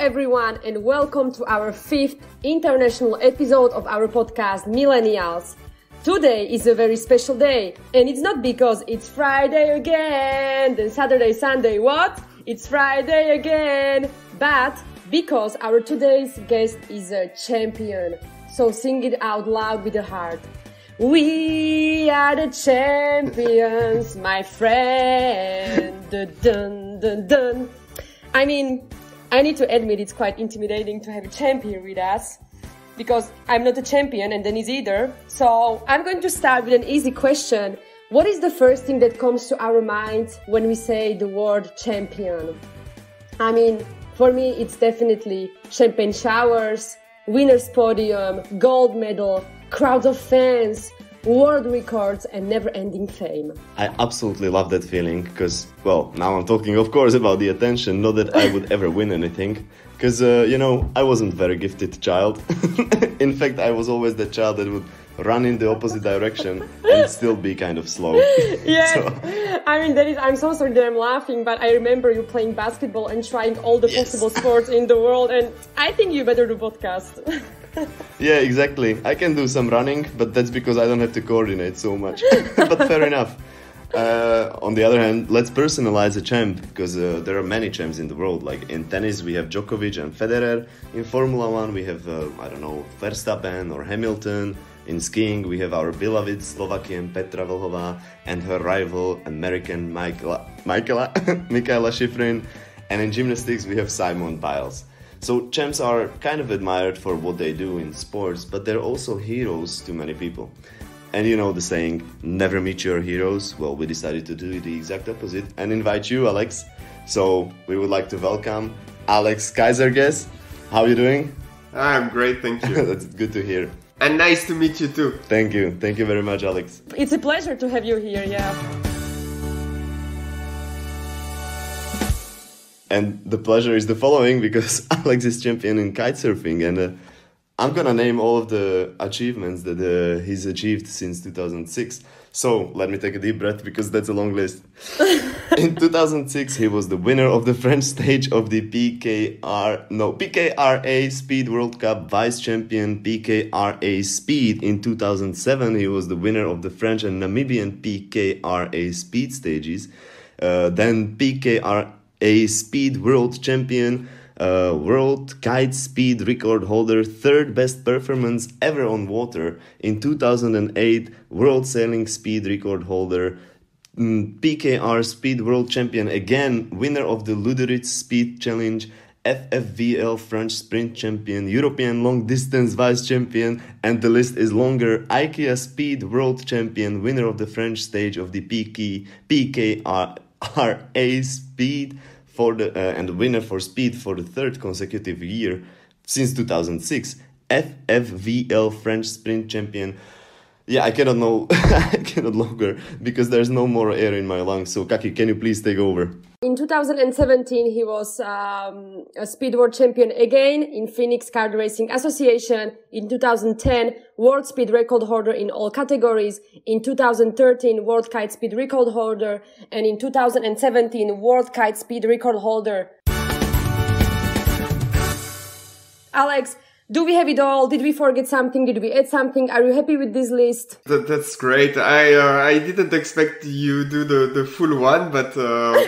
Everyone, and welcome to our fifth international episode of our podcast, Millennials. Today is a very special day, and it's not because it's Friday again, then Saturday, Sunday, what? It's Friday again, but because our today's guest is a champion. So sing it out loud with the heart. We are the champions, my friend. Dun, dun, dun. I mean, I need to admit it's quite intimidating to have a champion with us because I'm not a champion and Denise either. So I'm going to start with an easy question. What is the first thing that comes to our mind when we say the word champion? I mean, for me, it's definitely champagne showers, winner's podium, gold medal, crowds of fans, world records and never-ending fame. I absolutely love that feeling because, well, now I'm talking, of course, about the attention. Not that I would ever win anything, because uh, you know I wasn't very gifted child. in fact, I was always the child that would run in the opposite direction and still be kind of slow. Yeah, so. I mean that is. I'm so sorry that I'm laughing, but I remember you playing basketball and trying all the yes. possible sports in the world, and I think you better do podcast. yeah, exactly. I can do some running, but that's because I don't have to coordinate so much. but fair enough. Uh, on the other hand, let's personalize a champ because uh, there are many champs in the world. Like in tennis, we have Djokovic and Federer. In Formula One, we have uh, I don't know Verstappen or Hamilton. In skiing, we have our beloved Slovakian Petra Vlhová and her rival American Michaela, Michaela, Mikaela Shiffrin. And in gymnastics, we have Simone Biles. So champs are kind of admired for what they do in sports, but they're also heroes to many people. And you know the saying, never meet your heroes? Well, we decided to do the exact opposite and invite you, Alex. So we would like to welcome Alex Caizergues. How are you doing? I'm great, thank you. That's good to hear. And nice to meet you too. Thank you. Thank you very much, Alex. It's a pleasure to have you here, yeah. And the pleasure is the following because Alex is champion in kitesurfing, and uh, I'm gonna name all of the achievements that uh, he's achieved since 2006. So let me take a deep breath because that's a long list. in 2006, he was the winner of the French stage of the PKR no PKRA Speed World Cup, vice champion PKRA Speed. In 2007, he was the winner of the French and Namibian PKRA Speed stages. Uh, then PKRA a speed world champion, uh, world kite speed record holder, third best performance ever on water in 2008, world sailing speed record holder, mm, PKR Speed World Champion again, winner of the Lüderitz Speed Challenge, FFVL French Sprint Champion, European Long Distance Vice Champion, and the list is longer. IKA Speed World Champion, winner of the French stage of the PK, PKRA Speed for the uh, and the winner for speed for the third consecutive year since 2006 FFVL French Sprint Champion yeah, I cannot know. I cannot longer because there's no more air in my lungs. So, Kaki, can you please take over? In 2017, he was um, a speed world champion again in Phoenix Kart Racing Association. In 2010, world speed record holder in all categories. In 2013, world kite speed record holder. And in 2017, world kite speed record holder. Alex, do we have it all? Did we forget something? Did we add something? Are you happy with this list? That, that's great. I uh, I didn't expect you do the, the full one, but uh,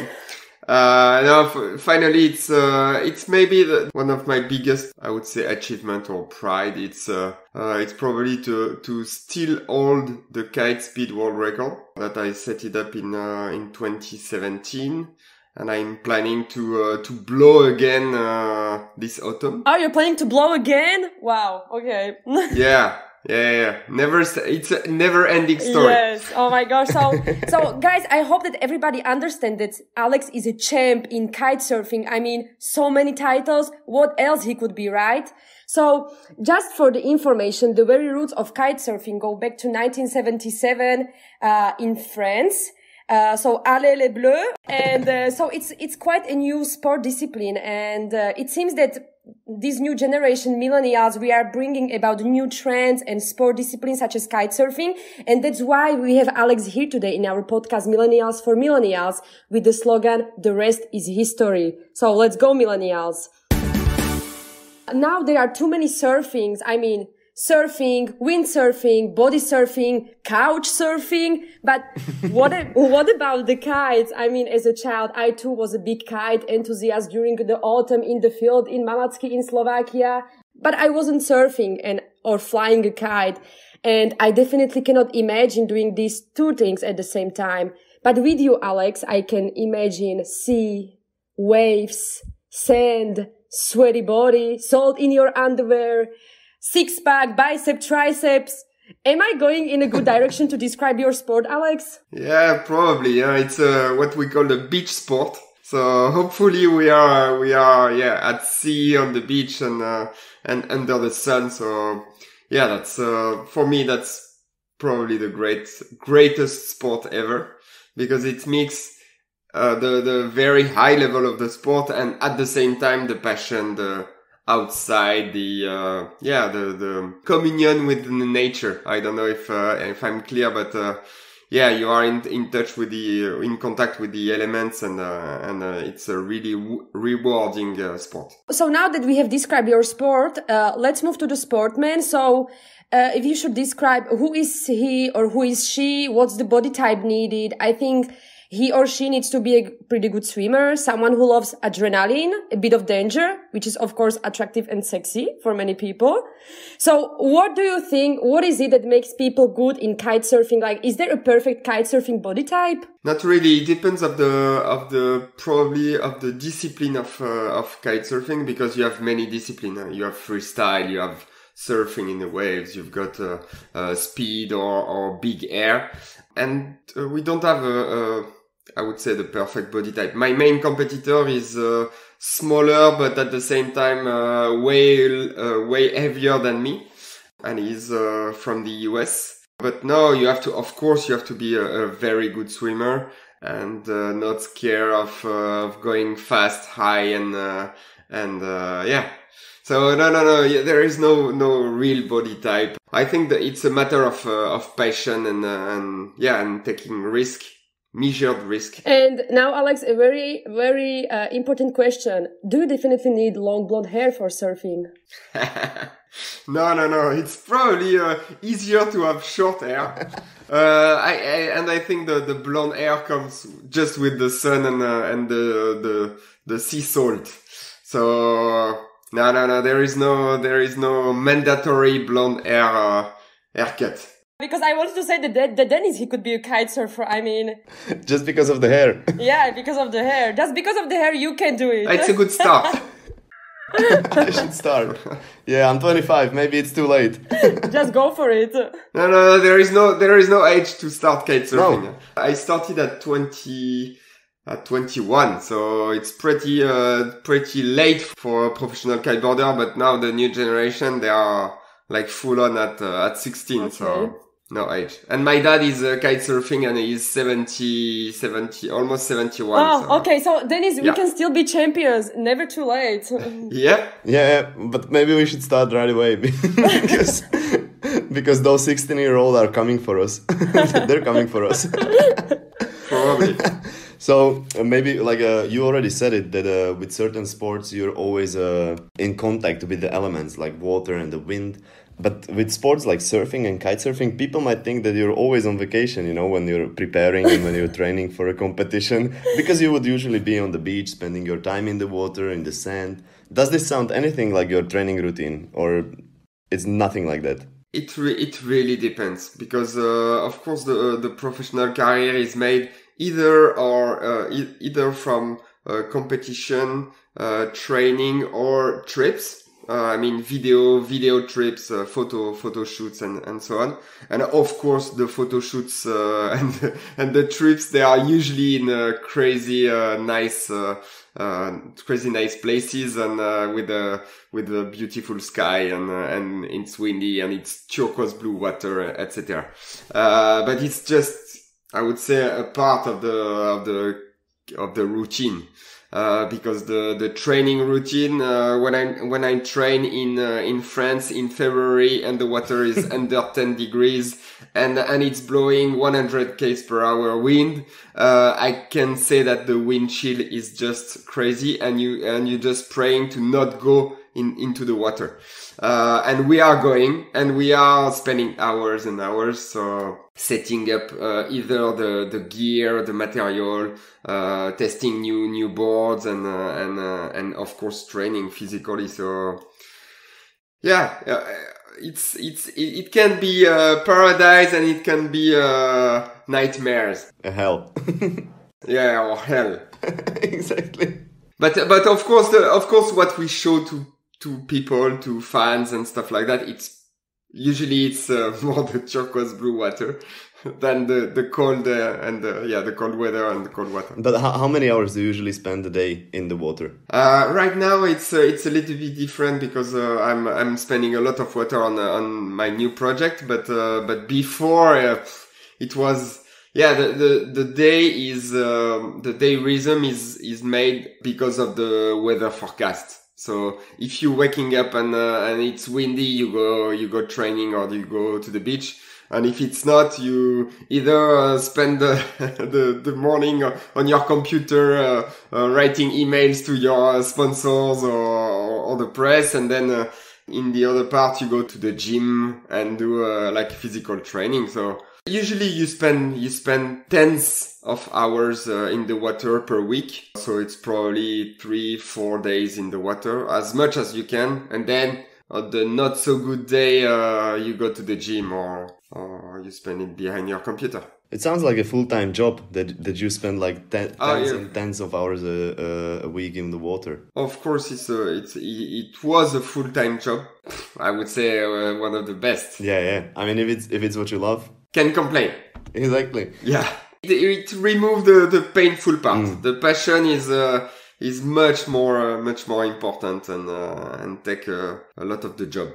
uh, no, finally it's uh, it's maybe the, one of my biggest, I would say, achievement or pride. It's uh, uh, it's probably to to still hold the kite speed world record that I set it up in uh, in 2017 and I'm planning to uh, to blow again uh, this autumn. Oh, you're planning to blow again? Wow. Okay. yeah. Yeah, yeah, never. It's a never-ending story. Yes. Oh my gosh. So, so guys, I hope that everybody understands that Alex is a champ in kite surfing. I mean, so many titles. What else he could be, right? So, just for the information, the very roots of kite surfing go back to 1977 uh, in France. Uh, so Allez les Bleus, and uh, so it's it's quite a new sport discipline, and uh, it seems that this new generation millennials we are bringing about new trends and sport disciplines such as kite surfing, and that's why we have Alex here today in our podcast Millennials for Millennials with the slogan "The rest is history." So let's go, millennials. now there are too many surfings. I mean, surfing, windsurfing, body surfing, couch surfing. But what, what about the kites? I mean, as a child, I too was a big kite enthusiast during the autumn in the field in Malacky in Slovakia. But I wasn't surfing and, or flying a kite. And I definitely cannot imagine doing these two things at the same time. But with you, Alex, I can imagine sea, waves, sand, sweaty body, salt in your underwear, six pack, bicep, triceps. Am I going in a good direction to describe your sport, Alex? Yeah, probably. Yeah, it's uh, what we call the beach sport. So hopefully we are we are yeah at sea on the beach and uh, and under the sun. So yeah, that's uh, for me that's probably the great greatest sport ever because it makes uh, the the very high level of the sport and at the same time the passion, the outside the uh, yeah the the communion with nature. I don't know if uh, if i'm clear but uh, yeah you are in in touch with the in contact with the elements and uh, and uh, it's a really rewarding uh, sport. So now that we have described your sport let's move to the sportman. So if you should describe who is he or who is she what's the body type needed? I think he or she needs to be a pretty good swimmer, someone who loves adrenaline, a bit of danger, which is of course attractive and sexy for many people. So what do you think? What is it that makes people good in kite surfing? Like, is there a perfect kite surfing body type? Not really. It depends of the, of the, probably of the discipline of, uh, of kite surfing because you have many disciplines. You have freestyle, you have surfing in the waves, you've got uh, uh, speed or, or big air. And uh, we don't have a, a I would say the perfect body type. My main competitor is uh, smaller, but at the same time uh, way uh, way heavier than me, and he's uh, from the US. But no, you have to, of course, you have to be a, a very good swimmer and uh, not scared of uh, of going fast, high, and and yeah. So no, no, no. There is no no real body type. I think that it's a matter of of passion and and yeah, and taking risk measured risk. And now, Alex, a very, very uh, important question. Do you definitely need long blonde hair for surfing? no, no, no. It's probably uh, easier to have short hair. uh, I, I, and I think the, the blonde hair comes just with the sun and, uh, and the, the, the sea salt. So, no, no, no. There is no, there is no mandatory blonde hair, uh, haircut. Because I wanted to say that, that Dennis, he could be a kite surfer. I mean, just because of the hair. yeah, because of the hair. Just because of the hair, you can do it. It's a good start. I should start. Yeah, I'm 25. Maybe it's too late. Just go for it. No, no, no. There is no, there is no age to start kite surfing. No. I started at 20, at 21. So it's pretty, uh, pretty late for a professional kiteboarder. But now the new generation, they are like full on at, uh, at 16. Okay. So no age. And my dad is uh, kite surfing and he's 70, 70, almost 71. Oh, so. okay. So Dennis, we can still be champions. Never too late. yeah. Yeah, but maybe we should start right away because, because those 16 year old are coming for us. They're coming for us. Probably. So uh, maybe like uh, you already said it that uh, with certain sports you're always uh, in contact with the elements like water and the wind. But with sports like surfing and kite surfing, people might think that you're always on vacation, you know, when you're preparing and when you're training for a competition, because you would usually be on the beach, spending your time in the water, in the sand. Does this sound anything like your training routine, or it's nothing like that? It re- it really depends because uh, of course the uh, the professional career is made either or uh, e- either from uh, competition, uh, training, or trips uh, I mean, video, video trips, uh, photo, photo shoots, and, and so on. And of course, the photo shoots uh, and and the trips they are usually in uh, crazy, uh, nice, uh, crazy nice places and with a with a beautiful sky and and it's windy and it's turquoise blue water, etc. but it's just, I would say, a part of the of the of the routine. Uh, because the the training routine uh, when I when I train in uh, in France in February and the water is under 10 degrees and and it's blowing 100 k's per hour wind uh, I can say that the wind chill is just crazy and you and you're just praying to not go in, into the water. Uh, and we are going and we are spending hours and hours. So setting up, uh, either the, the gear, the material, uh, testing new, new boards and, uh, and, uh, and of course training physically. So yeah, uh, it's, it's, it, it can be uh, paradise and it can be uh, nightmares. Hell. Yeah, or hell. exactly. But but of course, the, of course, what we show to to people, to fans and stuff like that, it's usually it's uh, more the turquoise blue water than the the cold uh, and the, yeah the cold weather and the cold water. But how, how many hours do you usually spend a day in the water? Uh, right now it's uh, it's a little bit different because uh, I'm I'm spending a lot of water on uh, on my new project, but uh, but before uh, it was yeah the the, the day is um, the day rhythm is is made because of the weather forecast. So if you're waking up and uh, and it's windy, you go you go training or you go to the beach. And if it's not, you either uh, spend the, the, the morning on your computer uh, uh, writing emails to your sponsors or, or, the press, and then uh, in the other part you go to the gym and do uh, like physical training. So usually you spend you spend tens of hours uh, in the water per week. So it's probably three four days in the water, as much as you can, and then on the not so good day, uh, you go to the gym or, or you spend it behind your computer. It sounds like a full time job that that you spend like ten, Oh, tens yeah. and tens of hours a, a, a week in the water. Of course, it's a, it's it, was a full time job. I would say uh, one of the best. Yeah, yeah. I mean, if it's if it's what you love, Can complain. exactly. Yeah. It, it removed the, the painful part. The passion is uh, is much more uh, much more important and uh, and take uh, a lot of the job.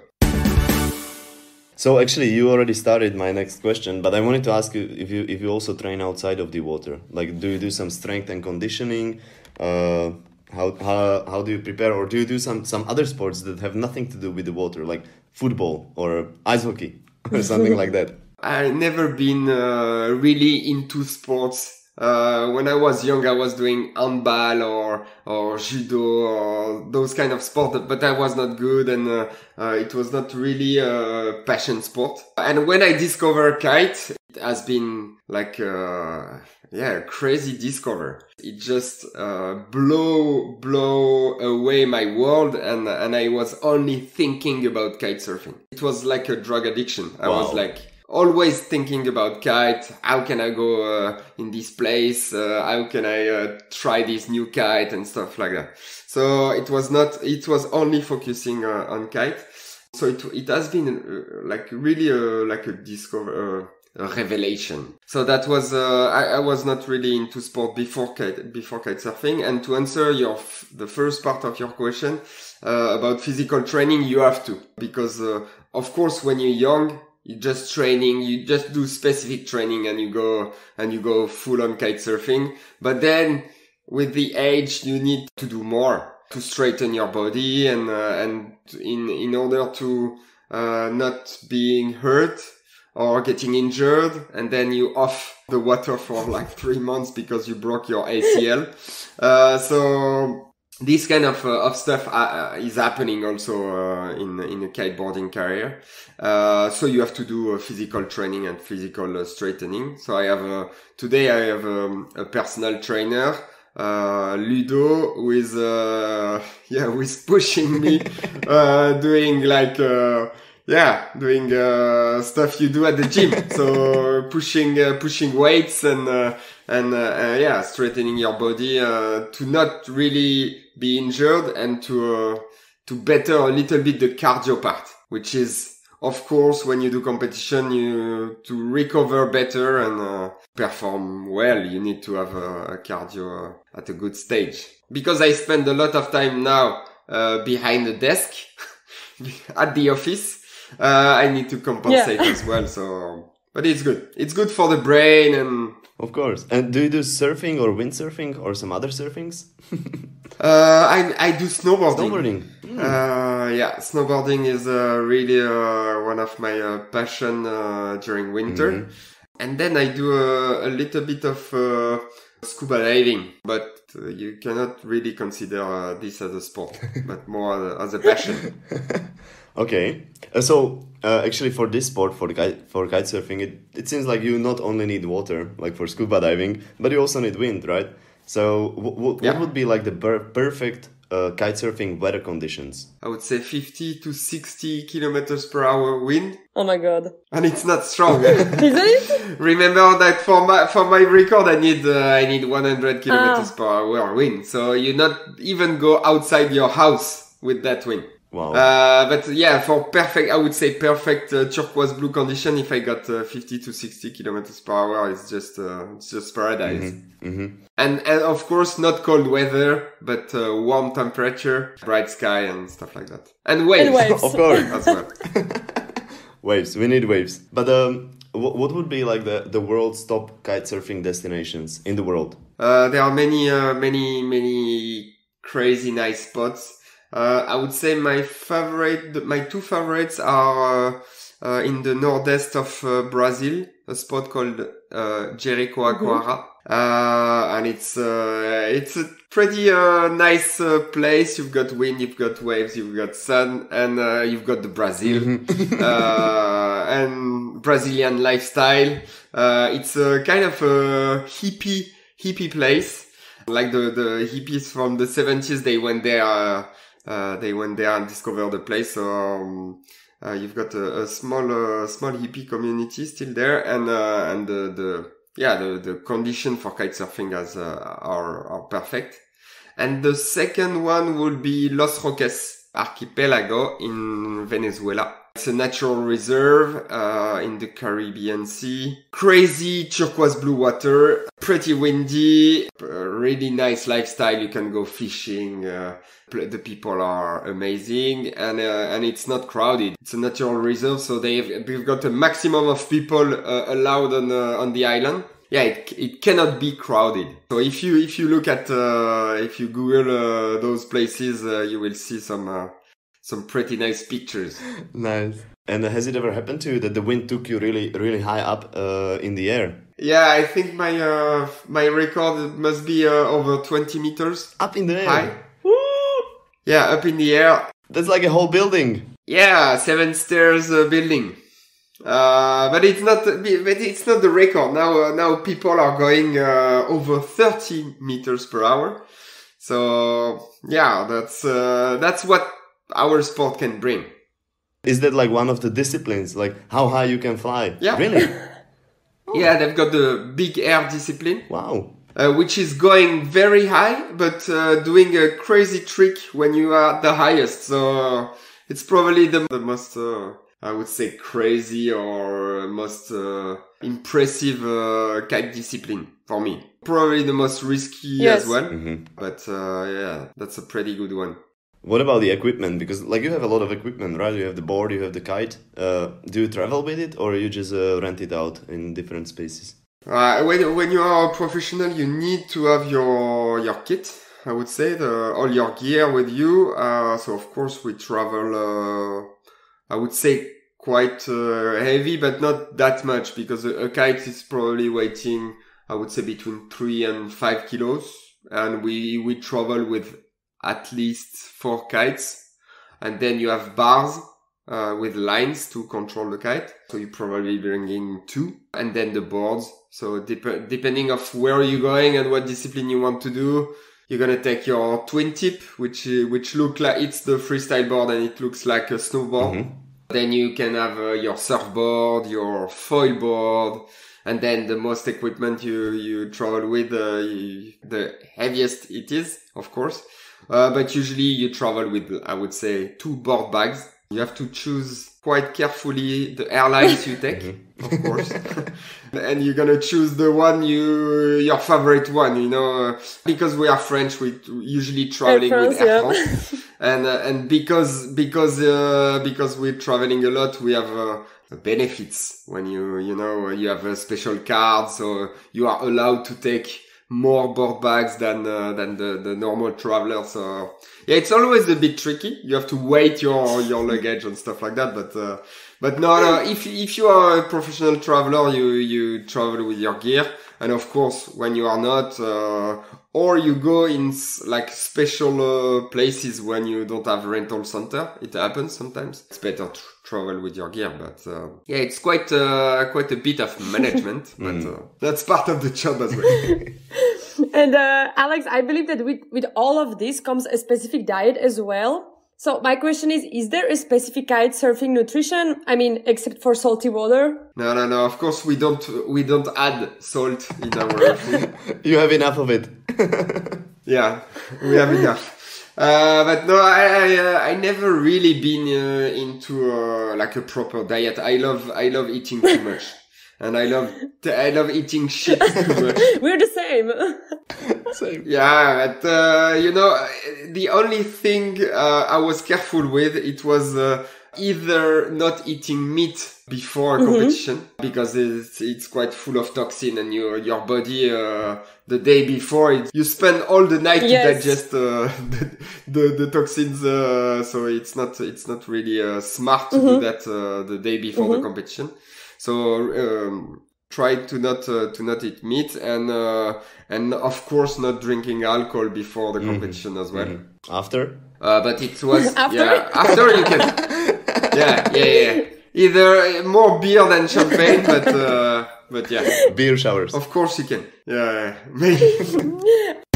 So actually, you already started my next question, but I wanted to ask you if you if you also train outside of the water. Like, do you do some strength and conditioning? Uh, how how how do you prepare, or do you do some some other sports that have nothing to do with the water, like football or ice hockey or something like that? I never been uh, really into sports. Uh, when I was young, I was doing handball or or judo or those kind of sport, but I was not good, and uh, uh, it was not really a passion sport. And when I discovered kite, it has been like uh, yeah, a crazy discover. It just uh, blow blow away my world, and and I was only thinking about kite surfing. It was like a drug addiction. I was like always thinking about kite. How can I go uh, in this place? Uh, how can I uh, try this new kite and stuff like that? So it was not. It was only focusing uh, on kite. So it it has been uh, like really uh, like a discover. A revelation. So that was I, I was not really into sport before kite before kite surfing. And to answer your f- the first part of your question about physical training, you have to because of course when you're young, you just training, you just do specific training, and you go and you go full on kite surfing. But then with the age, you need to do more to straighten your body and uh, and in in order to uh, not being hurt or getting injured and then you off the water for like three months because you broke your ACL. Uh, so this kind of, uh, of stuff uh, uh, is happening also uh, in in a kiteboarding career. Uh, so you have to do uh, physical training and physical uh, straightening. So I have a, today I have um, a personal trainer uh, Ludo who is uh, yeah who is pushing me uh, doing like uh, yeah doing uh, stuff you do at the gym so pushing uh, pushing weights and uh, and uh, uh, yeah straightening your body uh, to not really be injured and to uh, to better a little bit the cardio part which is of course, when you do competition, you to recover better and uh, perform well, you need to have a, a cardio uh, at a good stage. Because I spend a lot of time now uh, behind the desk at the office, uh, I need to compensate Yeah. as well. So, but it's good. It's good for the brain and Of course. And do you do surfing or windsurfing or some other surfings? uh, I I do snowboarding. Snowboarding. Uh, yeah, snowboarding is uh, really uh, one of my uh, passion uh, during winter. And then I do a, a little bit of uh, scuba diving, but you cannot really consider uh, this as a sport, but more as a passion. Okay, so uh, actually for this sport, for the kite, for kite surfing, it, it seems like you not only need water, like for scuba diving, but you also need wind, right? So w- w- Yeah. what would be like the per- perfect uh, kite surfing weather conditions? I would say 50 to 60 kilometers per hour wind, Oh my god. and it's not strong. Isn't it? Remember that for my for my record, I need uh, I need 100 kilometers Ah. per hour wind. So you not even go outside your house with that wind. Wow. Uh, but yeah, for perfect, I would say perfect uh, turquoise blue condition. If I got uh, 50 to 60 kilometers per hour, it's just uh, it's just paradise. hmm And and of course, not cold weather, but uh, warm temperature, bright sky, and stuff like that. And waves, And waves. Of course, as well. waves. We need waves. But um, wh- what would be like the the world's top kite surfing destinations in the world? Uh, there are many, uh, many, many crazy nice spots. Uh, I would say my favorite, my two favorites are uh, uh, in the northeast of uh, Brazil, a spot called uh, Jericoacoara. Uh, and it's, uh, it's a pretty, uh, nice, uh, place. You've got wind, you've got waves, you've got sun, and, uh, you've got the Brazil, uh, and Brazilian lifestyle. Uh, it's a kind of a hippie, hippie place. Like the, the hippies from the 70s, they went there, uh, uh, they went there and discovered the place. So, um, uh, you've got a, a small, uh, small hippie community still there, and uh, and the, the yeah the the condition for kite surfing as uh, are are perfect. And the second one would be Los Roques Archipelago in Venezuela. It's a natural reserve uh, in the Caribbean Sea. Crazy turquoise blue water, pretty windy, really nice lifestyle. You can go fishing. Uh, the people are amazing, and uh, and it's not crowded. It's a natural reserve, so they've they've got a maximum of people uh, allowed on uh, on the island. Yeah, it, it cannot be crowded. So if you if you look at uh, if you Google uh, those places, uh, you will see some uh, some pretty nice pictures. Nice. And has it ever happened to you that the wind took you really, really high up uh, in the air? Yeah, I think my uh, my record must be uh, over 20 meters Up in the air. high. Woo! Yeah, up in the air. That's like a whole building. Yeah, seven stairs uh, building. Uh, but it's not, but it's not the record. Now, uh, now people are going, uh, over 30 meters per hour. So, yeah, that's, uh, that's what our sport can bring. Is that like one of the disciplines? Like how high you can fly? Yeah. Really? Yeah, they've got the big air discipline. wow. uh, which is going very high, but uh, doing a crazy trick when you are the highest. So uh, it's probably the, the most, uh, I would say, crazy or most uh, impressive uh, kite discipline for me. Probably the most risky Yes. as well, hmm but uh, yeah, that's a pretty good one. What about the equipment? Because like you have a lot of equipment, right? You have the board, you have the kite. Uh, do you travel with it, or you just uh, rent it out in different spaces? Uh, when when you are a professional, you need to have your your kit. I would say the all your gear with you. Uh, so of course we travel. Uh, I would say quite uh, heavy, but not that much because a, a kite is probably weighing. I would say between three and five kilos, and we we travel with at least four kites, and then you have bars uh, with lines to control the kite. So you probably bring in two, and then the boards. So dep- depending of where you're going and what discipline you want to do, you're gonna take your twin tip, which which look like it's the freestyle board and it looks like a snowboard. Then you can have uh, your surfboard, your foil board, and then the most equipment you you travel with, uh, you, the heaviest it is, of course. Uh, but usually you travel with, I would say, two board bags. You have to choose quite carefully the airlines you take, of course. and you're gonna choose the one you, your favorite one, you know, uh, because we are French, we usually traveling France, with Air yeah. France. and, uh, and because, because, uh, because we're traveling a lot, we have, uh, benefits when you, you know, you have a special card, so you are allowed to take more board bags than uh, than the, the normal traveler. So yeah, it's always a bit tricky. You have to weight your your luggage and stuff like that. But uh, but no, no. If if you are a professional traveler, you you travel with your gear. And of course, when you are not, uh, or you go in like special uh, places when you don't have rental center. It happens sometimes. It's better to travel with your gear, but uh, yeah, it's quite uh, quite a bit of management, but uh, that's part of the job as well. And uh, Alex, I believe that with, with all of this comes a specific diet as well. So my question is, is there a specific kite surfing nutrition? I mean, except for salty water? no, no, no. Of course, we don't we don't add salt in our food. You have enough of it. Yeah, we have enough. Uh, but no, I I, uh, I never really been uh, into uh, like a proper diet. I love I love eating too much, and I love I love eating shit too much. We're the same. Same. Yeah, but uh, you know, the only thing uh, I was careful with it was uh, either not eating meat before a competition because it's it's quite full of toxin and your your body uh, the day before it, you spend all the night Yes. to digest uh, the, the the toxins uh, so it's not it's not really uh, smart to do that uh, the day before the competition so um, try to not uh, to not eat meat and uh, and of course not drinking alcohol before the competition as well. After? uh, but it was After? yeah after you can. Yeah yeah yeah either more beer than champagne but uh, but yeah. Beer showers. of course you can. Yeah. Maybe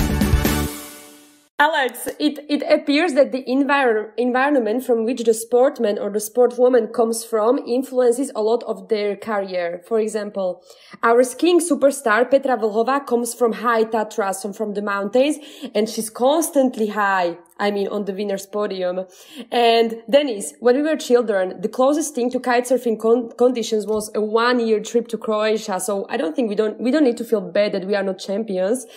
Alex, it, it appears that the envir- environment from which the sportman or the sportwoman comes from influences a lot of their career. For example, our skiing superstar Petra Vlhova comes from high Tatras, from, from the mountains, and she's constantly high. I mean, on the winner's podium. And Dennis, when we were children, the closest thing to kitesurfing con- conditions was a one-year trip to Croatia. So I don't think we don't we don't need to feel bad that we are not champions.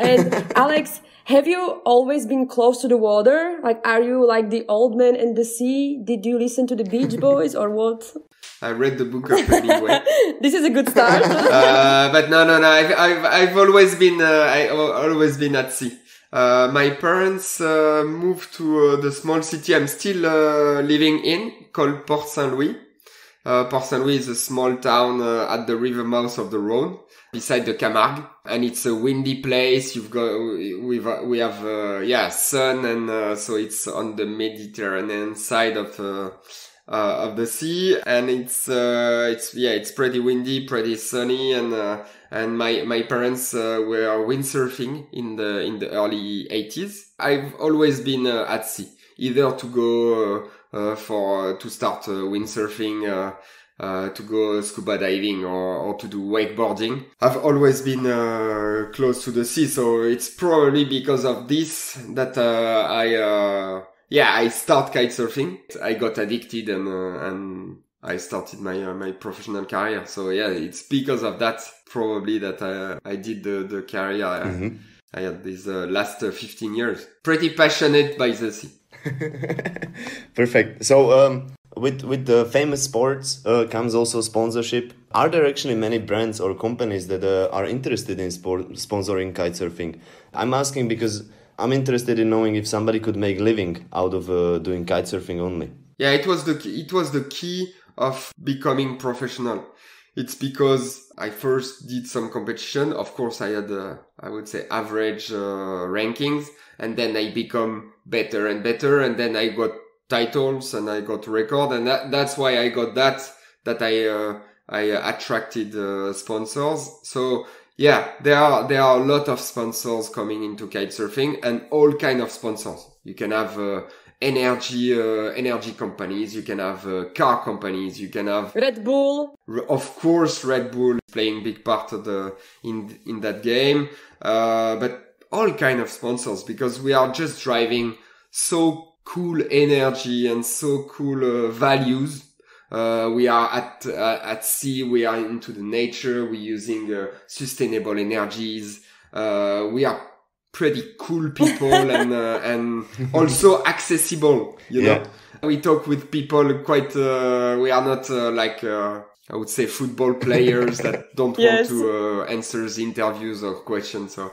And Alex, have you always been close to the water? Like, are you like the old man and the sea? Did you listen to the Beach Boys or what? I read the book of Hemingway This is a good start. uh, but no, no, no. I've, I've, I've always been, uh, I al- always been at sea. Uh, my parents uh, moved to uh, the small city I'm still uh, living in, called Port Saint Louis. Uh, Port Saint Louis is a small town uh, at the river mouth of the Rhone, beside the Camargue, and it's a windy place. You've got we've we have uh, yeah sun, and uh, so it's on the Mediterranean side of. Uh, uh, of the sea and it's uh, it's yeah it's pretty windy pretty sunny and uh, and my my parents were windsurfing in the in the early 80s i've always been at sea either to go for to start windsurfing uh, to go scuba diving or, or to do wakeboarding. I've always been uh, close to the sea, so it's probably because of this that uh, I uh, yeah, I start kite surfing. I got addicted and uh, and I started my uh, my professional career. So yeah, it's because of that probably that I I did the the career I, I had these uh, last uh, 15 years. Pretty passionate by the sea. Perfect. So, um, with with the famous sports uh, comes also sponsorship. Are there actually many brands or companies that uh, are interested in sport sponsoring kitesurfing? I'm asking because I'm interested in knowing if somebody could make living out of uh, doing kitesurfing only. Yeah, it was the it was the key of becoming professional. It's because I first did some competition. Of course, I had uh, I would say average uh, rankings, and then I become better and better, and then I got titles and I got record, and that, that's why I got that that I uh, I attracted uh, sponsors. So yeah, there are there are a lot of sponsors coming into kitesurfing, and all kind of sponsors. You can have uh, energy uh, energy companies, you can have uh, car companies, you can have Red Bull. Of course Red Bull playing big part of the in in that game, uh, but all kind of sponsors because we are just driving so cool energy and so cool uh, values. Uh, we are at uh, at sea. We are into the nature. We're using uh, sustainable energies. Uh, we are pretty cool people and uh, and also accessible. You know, Yeah. we talk with people quite. Uh, we are not uh, like. Uh, I would say football players that don't Yes. want to uh, answer the interviews or questions. So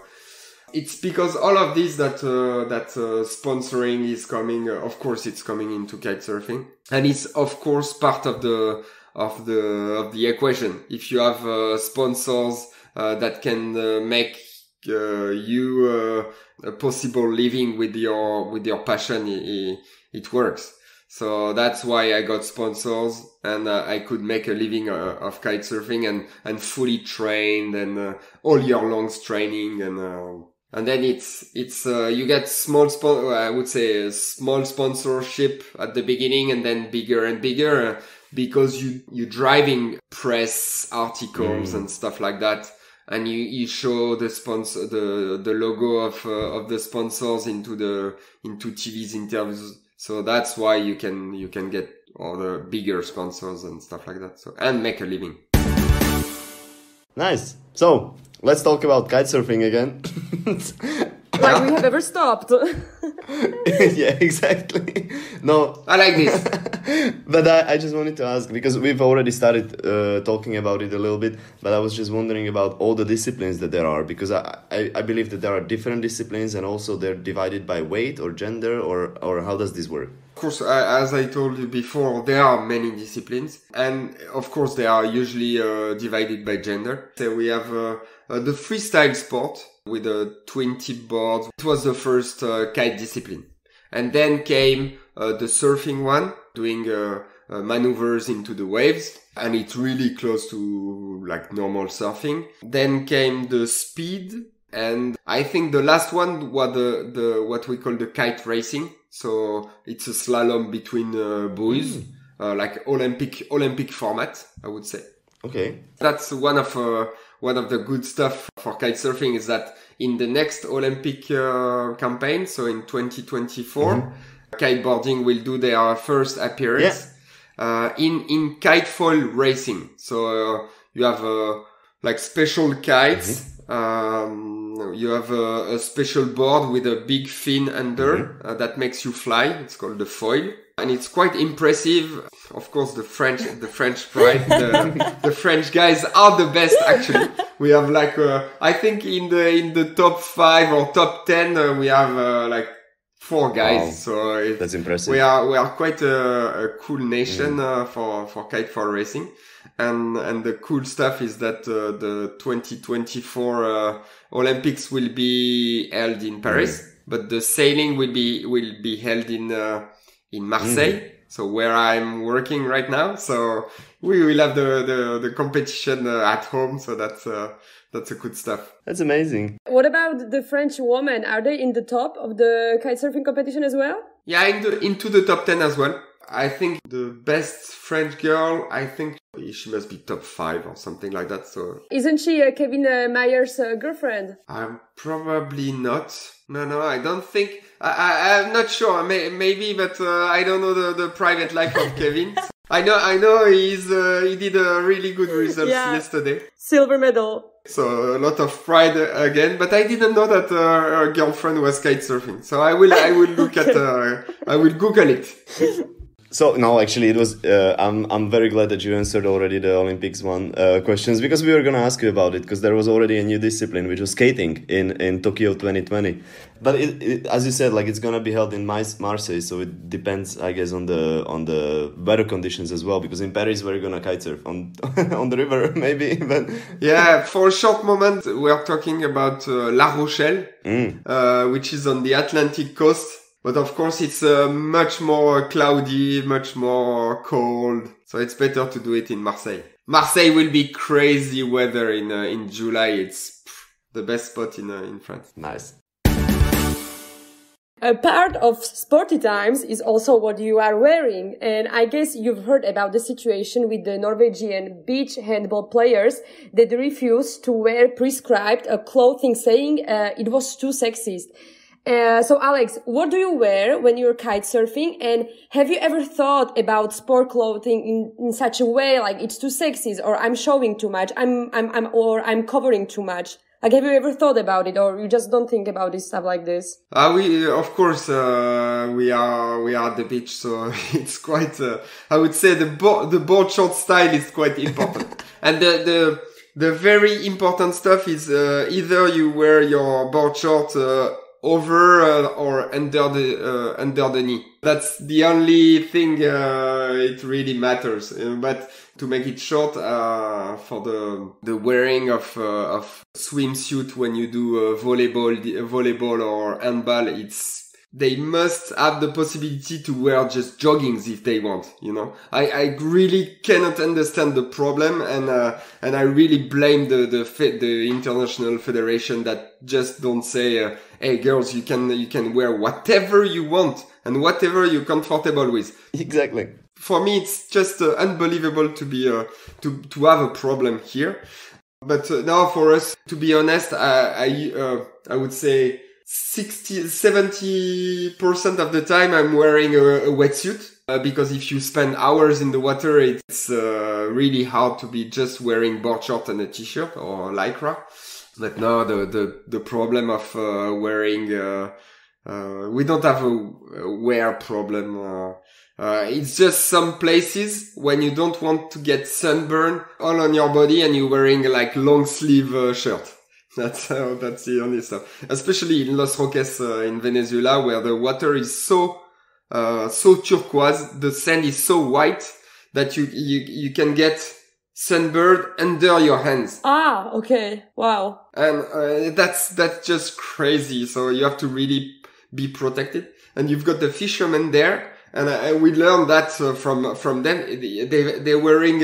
it's because all of this that uh, that uh, sponsoring is coming. Uh, of course, it's coming into kite surfing, and it's of course part of the of the of the equation. If you have uh, sponsors uh, that can uh, make you a possible living with your with your passion, it, it works. So that's why I got sponsors and uh, I could make a living uh, of kite surfing and, and fully trained and uh, all year long training and, and then it's, it's, uh, you get small, spon- I would say small sponsorship at the beginning and then bigger and bigger uh, because you, you driving press articles mm. and stuff like that. And you, you show the sponsor, the, the logo of, of the sponsors into the, into TV's interviews so that's why you can you can get all the bigger sponsors and stuff like that. So and make a living. Nice. So let's talk about kite surfing again. like we have ever stopped. yeah, exactly. No, I like this. but I, I just wanted to ask because we've already started uh, talking about it a little bit. But I was just wondering about all the disciplines that there are because I, I, I believe that there are different disciplines and also they're divided by weight or gender or or how does this work? Of course, as I told you before, there are many disciplines, and of course they are usually uh, divided by gender. So we have uh, uh the freestyle sport with a 20 board. It was the first uh, kite discipline. And then came uh, the surfing one, doing uh, uh, maneuvers into the waves. And it's really close to like normal surfing. Then came the speed. And I think the last one was the, the, what we call the kite racing. So it's a slalom between uh, buoys, mm. Uh, like Olympic, Olympic format, I would say. Okay. That's one of, one of the good stuff for kite surfing is that in the next Olympic uh, campaign, so in 2024, mm-hmm. kiteboarding will do their first appearance yeah. uh, in in kite foil racing. So uh, you have uh, like special kites. Mm-hmm. Um, you have a, a, special board with a big fin under mm-hmm. Uh, that makes you fly. It's called the foil and it's quite impressive. Of course, the French, the French pride, the, the French guys are the best. Actually, we have like uh, I think in the in the top five or top ten uh, we have uh, like four guys. Wow. So it, that's impressive. We are we are quite a, a cool nation mm. for for kite foil racing. And, and the cool stuff is that uh, the 2024 uh, Olympics will be held in Paris, mm. but the sailing will be will be held in in Marseille. Mm. So where I'm working right now. So we will have the, the, the competition uh, at home. So that's, uh, that's a good stuff. That's amazing. What about the French women? Are they in the top of the kitesurfing competition as well? Yeah, in the, into the top 10 as well. I think the best French girl, I think she must be top five or something like that. So isn't she uh, Kevin uh, Mayer's uh, girlfriend? I'm probably not. No, no, I don't think. I, I am not sure. May, maybe, but uh, I don't know the, the private life of Kevin. I know, I know he's uh, he did a really good results yeah. yesterday. Silver medal. So a lot of pride again, but I didn't know that uh, her girlfriend was kite surfing. So I will, I will look at, uh, I will Google it. So no, actually, it was. Uh, I'm I'm very glad that you answered already the Olympics one uh, questions because we were gonna ask you about it because there was already a new discipline which was skating in in Tokyo 2020. But it, it, as you said, like it's gonna be held in Marseille, so it depends, I guess, on the on the weather conditions as well. Because in Paris we're gonna kite surf on on the river, maybe. But yeah, for a short moment we are talking about uh, La Rochelle, mm. Uh, which is on the Atlantic coast but of course, it's uh, much more cloudy, much more cold. So it's better to do it in Marseille. Marseille will be crazy weather in uh, in July. It's pff, the best spot in uh, in France. Nice. A part of Sporty Times is also what you are wearing. And I guess you've heard about the situation with the Norwegian beach handball players that refused to wear prescribed uh, clothing saying uh, it was too sexist. Uh, so Alex, what do you wear when you're kite surfing? And have you ever thought about sport clothing in, in such a way, like it's too sexy, or I'm showing too much, I'm, I'm, I'm, or I'm covering too much? Like, have you ever thought about it, or you just don't think about this stuff like this? Uh, we, of course, uh, we are, we are at the beach, so it's quite, uh, I would say the board, the board short style is quite important. and the, the, the very important stuff is, uh, either you wear your board short, uh, over uh, or under the uh, under the knee. That's the only thing uh, it really matters. Uh, but to make it short, uh, for the the wearing of uh, of swimsuit when you do volleyball, volleyball or handball, it's they must have the possibility to wear just joggings if they want, you know. I, I really cannot understand the problem and, uh, and I really blame the, the, the international federation that just don't say, uh, hey girls, you can, you can wear whatever you want and whatever you're comfortable with. Exactly. For me, it's just uh, unbelievable to be, uh, to, to have a problem here. But uh, now for us, to be honest, I, I, uh, I would say 60, 70% of the time I'm wearing a, a wetsuit. Uh, because if you spend hours in the water, it's uh, really hard to be just wearing board shorts and a t-shirt or lycra. But now the, the, the problem of uh, wearing, uh, uh, we don't have a, wear problem. Uh, it's just some places when you don't want to get sunburn all on your body and you're wearing like long sleeve shirt. That's uh, that's the only stuff. Especially in Los Roques uh, in Venezuela, where the water is so uh, so turquoise, the sand is so white that you you you can get sunburned under your hands. Ah, okay, wow. And uh, that's that's just crazy. So you have to really be protected. And you've got the fishermen there, and uh, we learned that uh, from from them. They they're wearing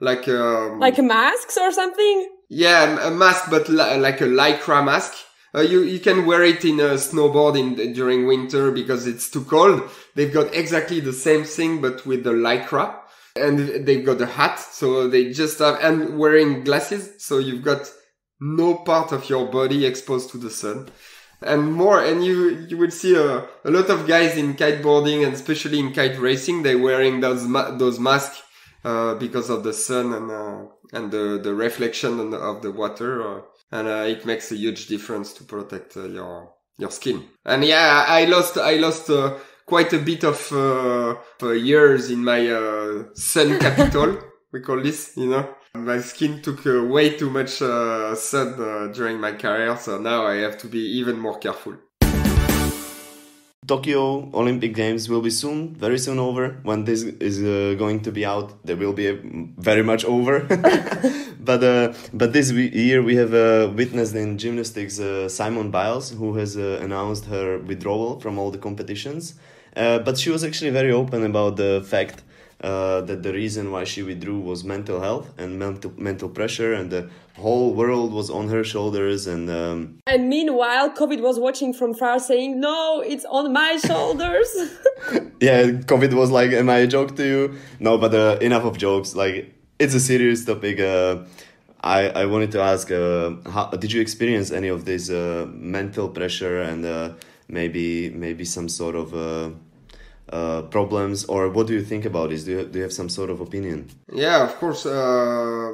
like um, like masks or something. Yeah, a mask, but li- like a lycra mask. Uh, you you can wear it in a snowboard in during winter because it's too cold. They've got exactly the same thing, but with the lycra, and they've got a hat, so they just have and wearing glasses, so you've got no part of your body exposed to the sun. And more, and you you will see a, a lot of guys in kiteboarding and especially in kite racing, they're wearing those ma- those masks uh, because of the sun and uh, and the the reflection of the water, uh, and uh, it makes a huge difference to protect uh, your your skin. And yeah, I lost I lost uh, quite a bit of years in my sun capital. we call this, you know. My skin took way too much sun during my career, so now I have to be even more careful. Tokyo Olympic Games will be soon, very soon over. When this is uh, going to be out, they will be very much over. but uh, but this year we have uh, witnessed in gymnastics uh, Simone Biles, who has uh, announced her withdrawal from all the competitions. Uh, but she was actually very open about the fact uh, that the reason why she withdrew was mental health and mental mental pressure, and the whole world was on her shoulders. And um... and meanwhile, COVID was watching from far, saying, "No, it's on my shoulders." yeah, COVID was like, "Am I a joke to you?" No, but uh, enough of jokes. Like it's a serious topic. Uh, I, I wanted to ask, uh, how, did you experience any of this uh, mental pressure and uh, maybe maybe some sort of uh, uh, problems or what do you think about this? Do you, do you have some sort of opinion? Yeah of course uh,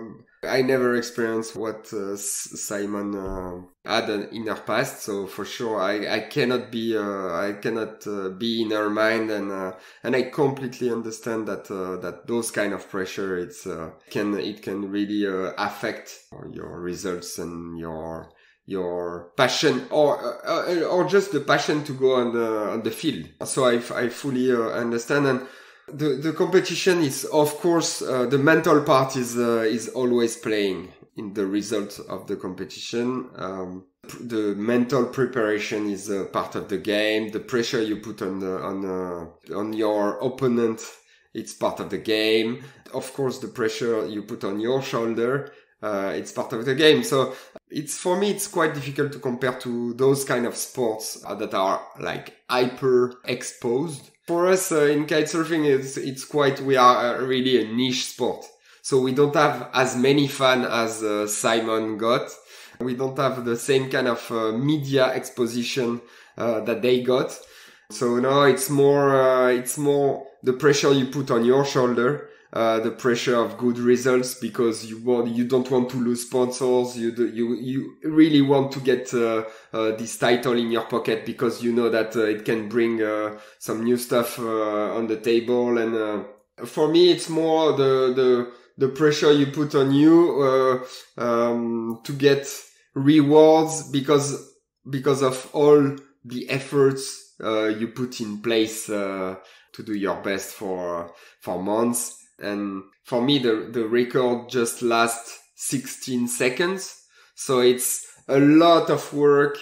i never experienced what uh, simone uh, had in her past so for sure i, I cannot be uh, i cannot be in her mind and and i completely understand that that those kind of pressure it's can it can really affect your results and your your passion or uh, or just the passion to go on the on the field. So I, I fully uh, understand and the the competition is of course uh, the mental part is uh, is always playing in the result of the competition. Um, the mental preparation is a part of the game. The pressure you put on the on uh, on your opponent, it's part of the game. Of course, the pressure you put on your shoulder uh, it's part of the game. So it's for me, it's quite difficult to compare to those kind of sports uh, that are like hyper exposed. For us uh, in kitesurfing, it's it's quite we are uh, really a niche sport. So we don't have as many fans as uh, Simone got. We don't have the same kind of uh, media exposition that they got. So now it's more it's more the pressure you put on your shoulder uh, the pressure of good results because you want you don't want to lose sponsors you do, you you really want to get uh, uh, this title in your pocket because you know that uh, it can bring uh, some new stuff uh, on the table and for me it's more the the the pressure you put on you um, to get rewards because because of all the efforts uh, you put in place uh, to do your best for for months. And for me, the the record just lasts 16 seconds, so it's a lot of work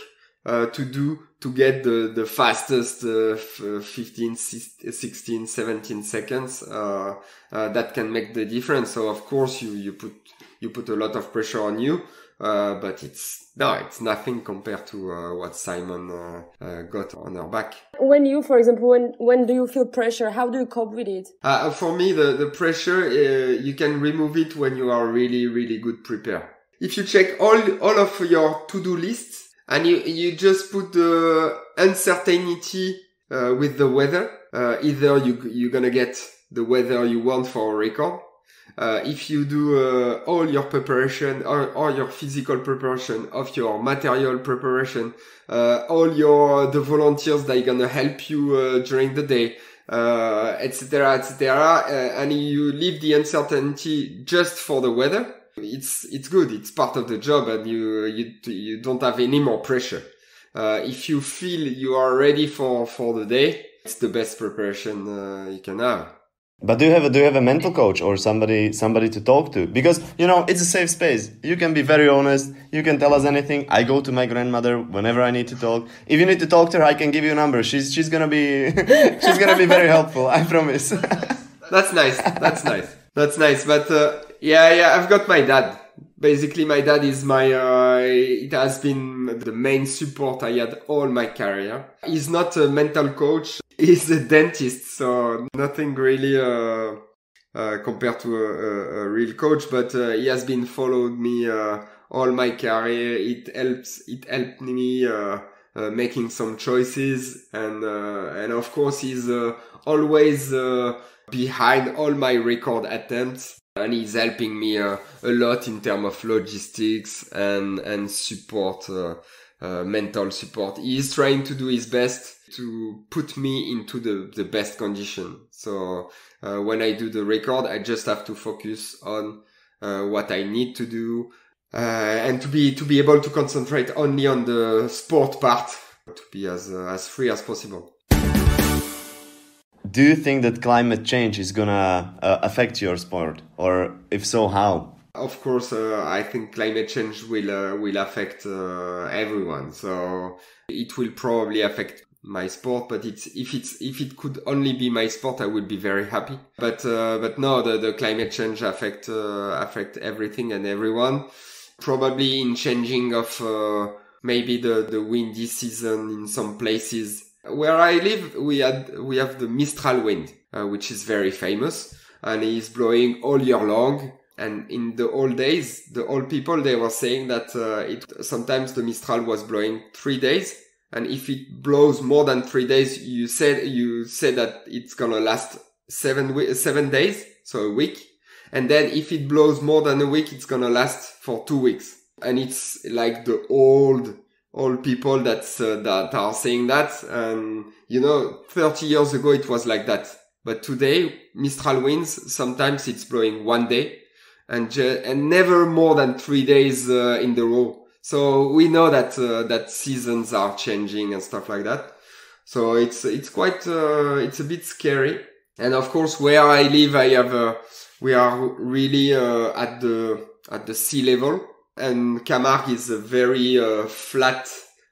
uh, to do to get the the fastest uh, 15 16 17 seconds uh, uh, that can make the difference. So of course you you put you put a lot of pressure on you uh, but it's no, it's nothing compared to uh, what Simone uh, uh got on her back. When you, for example, when when do you feel pressure? How do you cope with it? Uh, for me, the the pressure uh, you can remove it when you are really really good prepared. If you check all all of your to do lists and you you just put the uncertainty with the weather, either you you're gonna get the weather you want for a record uh, if you do uh, all your preparation or, your physical preparation of your material preparation, uh, all your the volunteers that are gonna help you uh, during the day, etc., uh, etc., uh, and you leave the uncertainty just for the weather. It's it's good. It's part of the job, and you you you don't have any more pressure. if you feel you are ready for for the day, it's the best preparation you can have. But do you have a, do you have a mental coach or somebody somebody to talk to? Because you know it's a safe space. You can be very honest. You can tell us anything. I go to my grandmother whenever I need to talk. If you need to talk to her, I can give you a number. She's she's gonna be she's gonna be very helpful. I promise. That's nice. That's nice. That's nice. But uh, yeah, yeah, I've got my dad. Basically, my dad is my. Uh, it has been the main support I had all my career. He's not a mental coach he's a dentist, so nothing really uh, uh, compared to a, a, a, real coach. But uh, he has been followed me uh, all my career. It helps. It helped me uh, uh, making some choices, and and of course he's always behind all my record attempts. And he's helping me a lot in terms of logistics and and support, mental support. He's trying to do his best to put me into the, the best condition. So uh, when I do the record, I just have to focus on uh, what I need to do uh, and to be to be able to concentrate only on the sport part to be as uh, as free as possible. Do you think that climate change is gonna uh, affect your sport, or if so, how? Of course, uh, I think climate change will will affect everyone. So it will probably affect my sport but it's if it's if it could only be my sport i would be very happy but uh, but no the, the climate change affect uh, affect everything and everyone probably in changing of uh, maybe the the windy season in some places where i live we had we have the mistral wind uh, which is very famous and it's blowing all year long and in the old days the old people they were saying that uh, it sometimes the mistral was blowing 3 days and if it blows more than three days, you said, you said that it's gonna last seven, seven days. So a week. And then if it blows more than a week, it's gonna last for two weeks. And it's like the old, old people that's, uh, that are saying that. And you know, 30 years ago, it was like that. But today, Mistral winds, sometimes it's blowing one day and, and never more than three days uh, in the row. So we know that uh, that seasons are changing and stuff like that. So it's it's quite uh, it's a bit scary. And of course, where I live, I have uh, we are really uh, at the at the sea level, and Camargue is a very uh, flat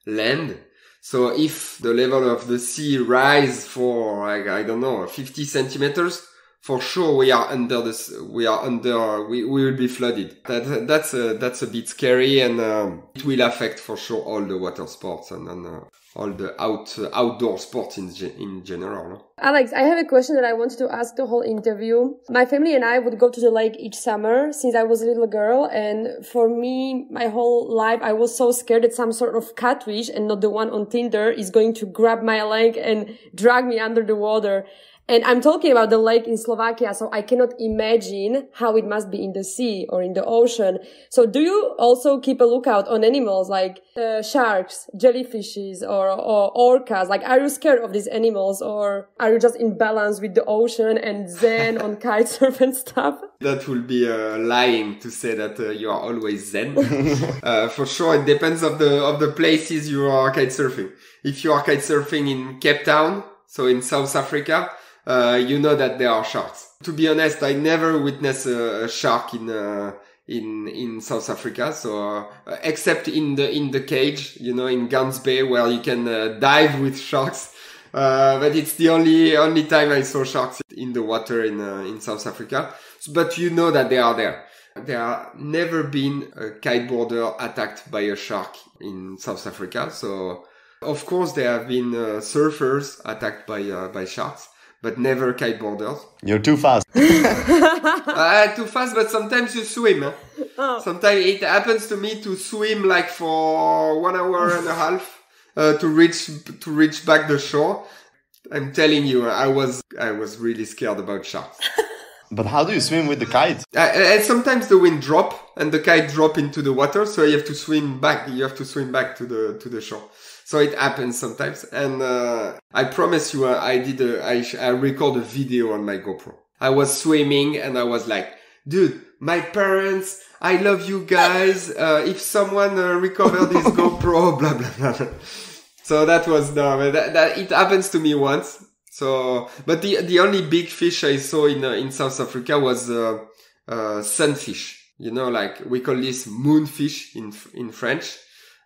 land. So if the level of the sea rise for I, I don't know 50 centimeters, for sure we are under this we are under we, we will be flooded that that's a that's a bit scary and um, it will affect for sure all the water sports and, and uh, all the out uh, outdoor sports in in general alex i have a question that i wanted to ask the whole interview. My family and i would go to the lake each summer since i was a little girl and for me my whole life i was so scared that some sort of catfish and not the one on tinder is going to grab my leg and drag me under the water And I'm talking about the lake in Slovakia, so I cannot imagine how it must be in the sea or in the ocean. So do you also keep a lookout on animals like uh, sharks, jellyfishes, or, or orcas? Like, are you scared of these animals or are you just in balance with the ocean and zen on kitesurf and stuff? That would be uh, lying to say that uh, you are always zen. uh, for sure, it depends of the of the places you are kitesurfing. If you are kitesurfing in Cape Town, so in South Africa, uh, you know that there are sharks. To be honest, I never witnessed a, a shark in uh, in in South Africa. So uh, except in the in the cage, you know, in Gansbaai where you can uh, dive with sharks. Uh, but it's the only only time I saw sharks in the water in uh, in South Africa. But you know that they are there. There have never been a kiteboarder attacked by a shark in South Africa. So of course there have been surfers attacked by by sharks but never kiteboarders. You're too fast. uh, too fast, but sometimes you swim. Huh? Oh. Sometimes it happens to me to swim like for one hour and a half uh, to reach to reach back the shore. I'm telling you, I was I was really scared about sharks. But how do you swim with the kite? Uh, and sometimes the wind drop and the kite drop into the water, so you have to swim back. You have to swim back to the to the shore. So it happens sometimes. And uh, I promise you, uh, I did a, I, I record a video on my GoPro. I was swimming and I was like, dude, my parents, I love you guys. Uh, if someone uh, recover this GoPro, blah, blah, blah. So that was, no, that, that, it happens to me once. So, but the, the only big fish I saw in, uh, in South Africa was, uh, uh, sunfish. You know, like we call this moonfish in, in French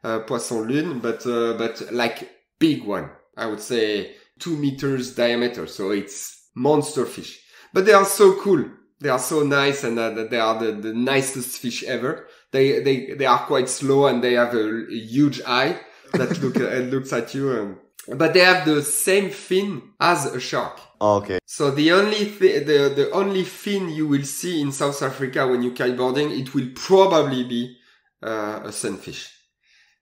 uh, poisson lune, but uh, but like big one. I would say two meters diameter. So it's monster fish. But they are so cool. They are so nice and uh, they are the, the nicest fish ever. They, they, they are quite slow and they have a, a huge eye that look, uh, looks at you. Um, but they have the same fin as a shark. Okay. So the only th- the the only fin you will see in South Africa when you kiteboarding, it will probably be uh, a sunfish.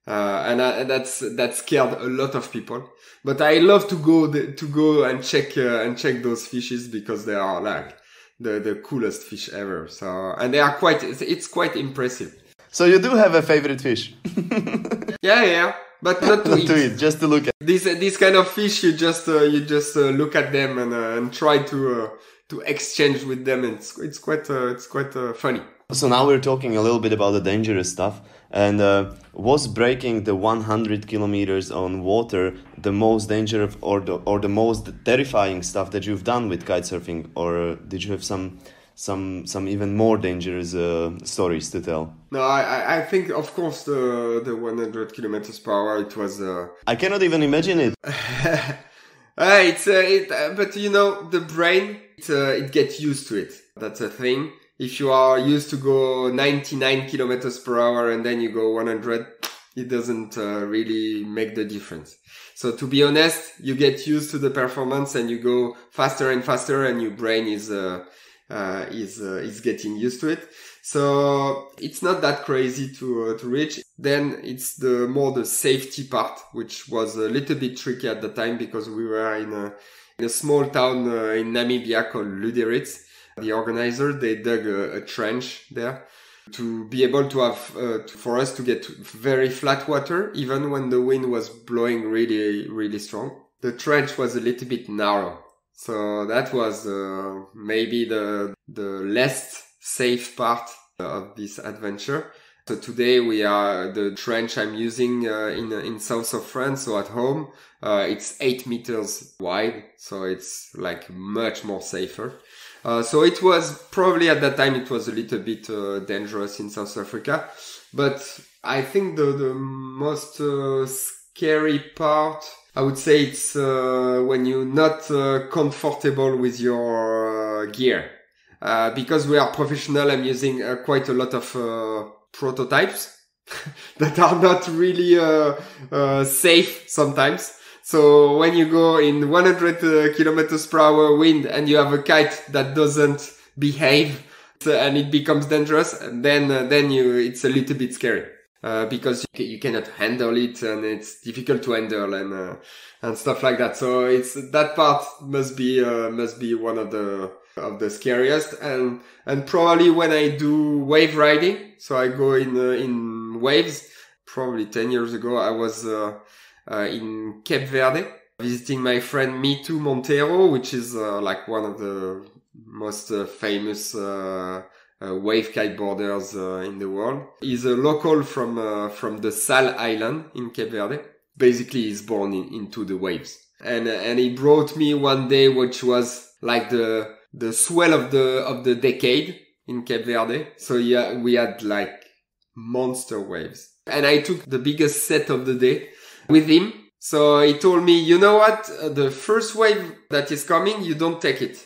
Uh, and, I, that's that scared a lot of people. But I love to go the, to go and check uh, and check those fishes because they are like the the coolest fish ever. So and they are quite it's quite impressive. So you do have a favorite fish? yeah, yeah, but not to, not eat. to eat. just to look at. These these kind of fish, you just uh, you just uh, look at them and uh, and try to uh, to exchange with them. And it's it's quite it's quite funny. So now we're talking a little bit about the dangerous stuff. And uh, was breaking the 100 kilometers on water the most dangerous or the, or the most terrifying stuff that you've done with kitesurfing? Or uh, did you have some some some even more dangerous uh, stories to tell? No, I I think of course the the 100 kilometers per hour it was. Uh... I cannot even imagine it. Uh, it's uh, it, uh, but you know the brain it, it gets used to it. That's a thing if you are used to go 99 kilometers per hour and then you go 100, it doesn't uh, really make the difference. So to be honest, you get used to the performance and you go faster and faster and your brain is, uh, is, uh, is getting used to it. So it's not that crazy to, uh, to reach. Then it's the more the safety part, which was a little bit tricky at the time because we were in a, in a small town uh, in Namibia called Luderitz the organizer, they dug a, a trench there to be able to have, uh, to, for us to get very flat water, even when the wind was blowing really, really strong. The trench was a little bit narrow. So that was uh, maybe the, the less safe part of this adventure. So today we are the trench I'm using uh, in in south of France. So at home, uh, it's eight meters wide, so it's like much more safer. Uh, so it was probably at that time it was a little bit uh, dangerous in South Africa, but I think the the most uh, scary part I would say it's uh, when you're not uh, comfortable with your gear. because we are professional, I'm using quite a lot of prototypes that are not really safe sometimes. So when you go in 100 uh, kilometers per hour wind and you have a kite that doesn't behave and it becomes dangerous, then uh, then you it's a little bit scary. Uh, because you, cannot handle it and it's difficult to handle and uh, and stuff like that. So it's that part must be uh, must be one of the of the scariest and and probably when I do wave riding, so I go in uh, in waves. Probably ten years ago, I was uh, in Cape Verde visiting my friend Mitu Monteiro, which is like one of the most famous uh, wave kiteboarders uh, in the world. He's a local from uh, from the Sal Island in Cape Verde. Basically, he's born in, into the waves, and and he brought me one day, which was like the the swell of the of the decade in Cape Verde. So yeah, we had like monster waves, and I took the biggest set of the day with him. So he told me, you know what, the first wave that is coming, you don't take it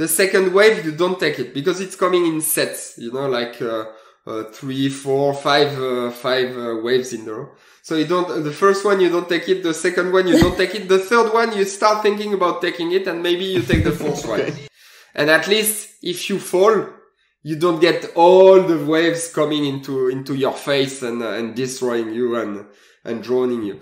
the second wave, you don't take it because it's coming in sets, you know, like, uh, uh, three, four, five, uh, five uh, waves in a row. So you don't, the first one, you don't take it. The second one, you don't take it. The third one, you start thinking about taking it and maybe you take the fourth okay. one. And at least if you fall, you don't get all the waves coming into, into your face and, uh, and destroying you and, and drowning you.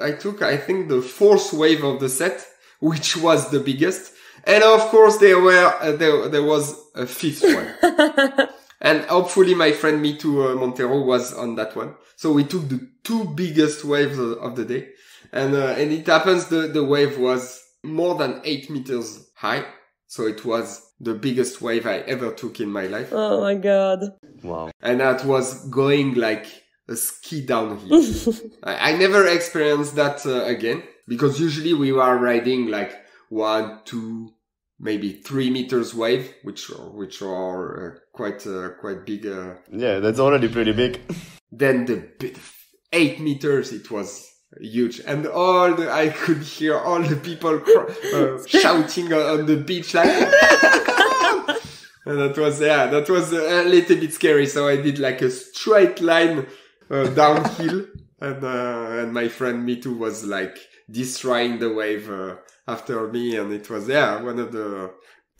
I took, I think, the fourth wave of the set, which was the biggest and of course, there were uh, there there was a fifth one, and hopefully my friend Mitu uh, Monteiro was on that one. So we took the two biggest waves of, of the day, and uh, and it happens the the wave was more than eight meters high. So it was the biggest wave I ever took in my life. Oh my god! Wow! And that was going like a ski downhill. I, I never experienced that uh, again because usually we were riding like one, two, maybe three meters wave, which which are uh, quite uh, quite big. Uh, yeah, that's already pretty big. then the bit eight meters, it was huge, and all the I could hear all the people uh, shouting on the beach like. and that was yeah, that was a little bit scary. So I did like a straight line uh, downhill, and uh, and my friend Mitu was like destroying the wave after me, and it was yeah one of the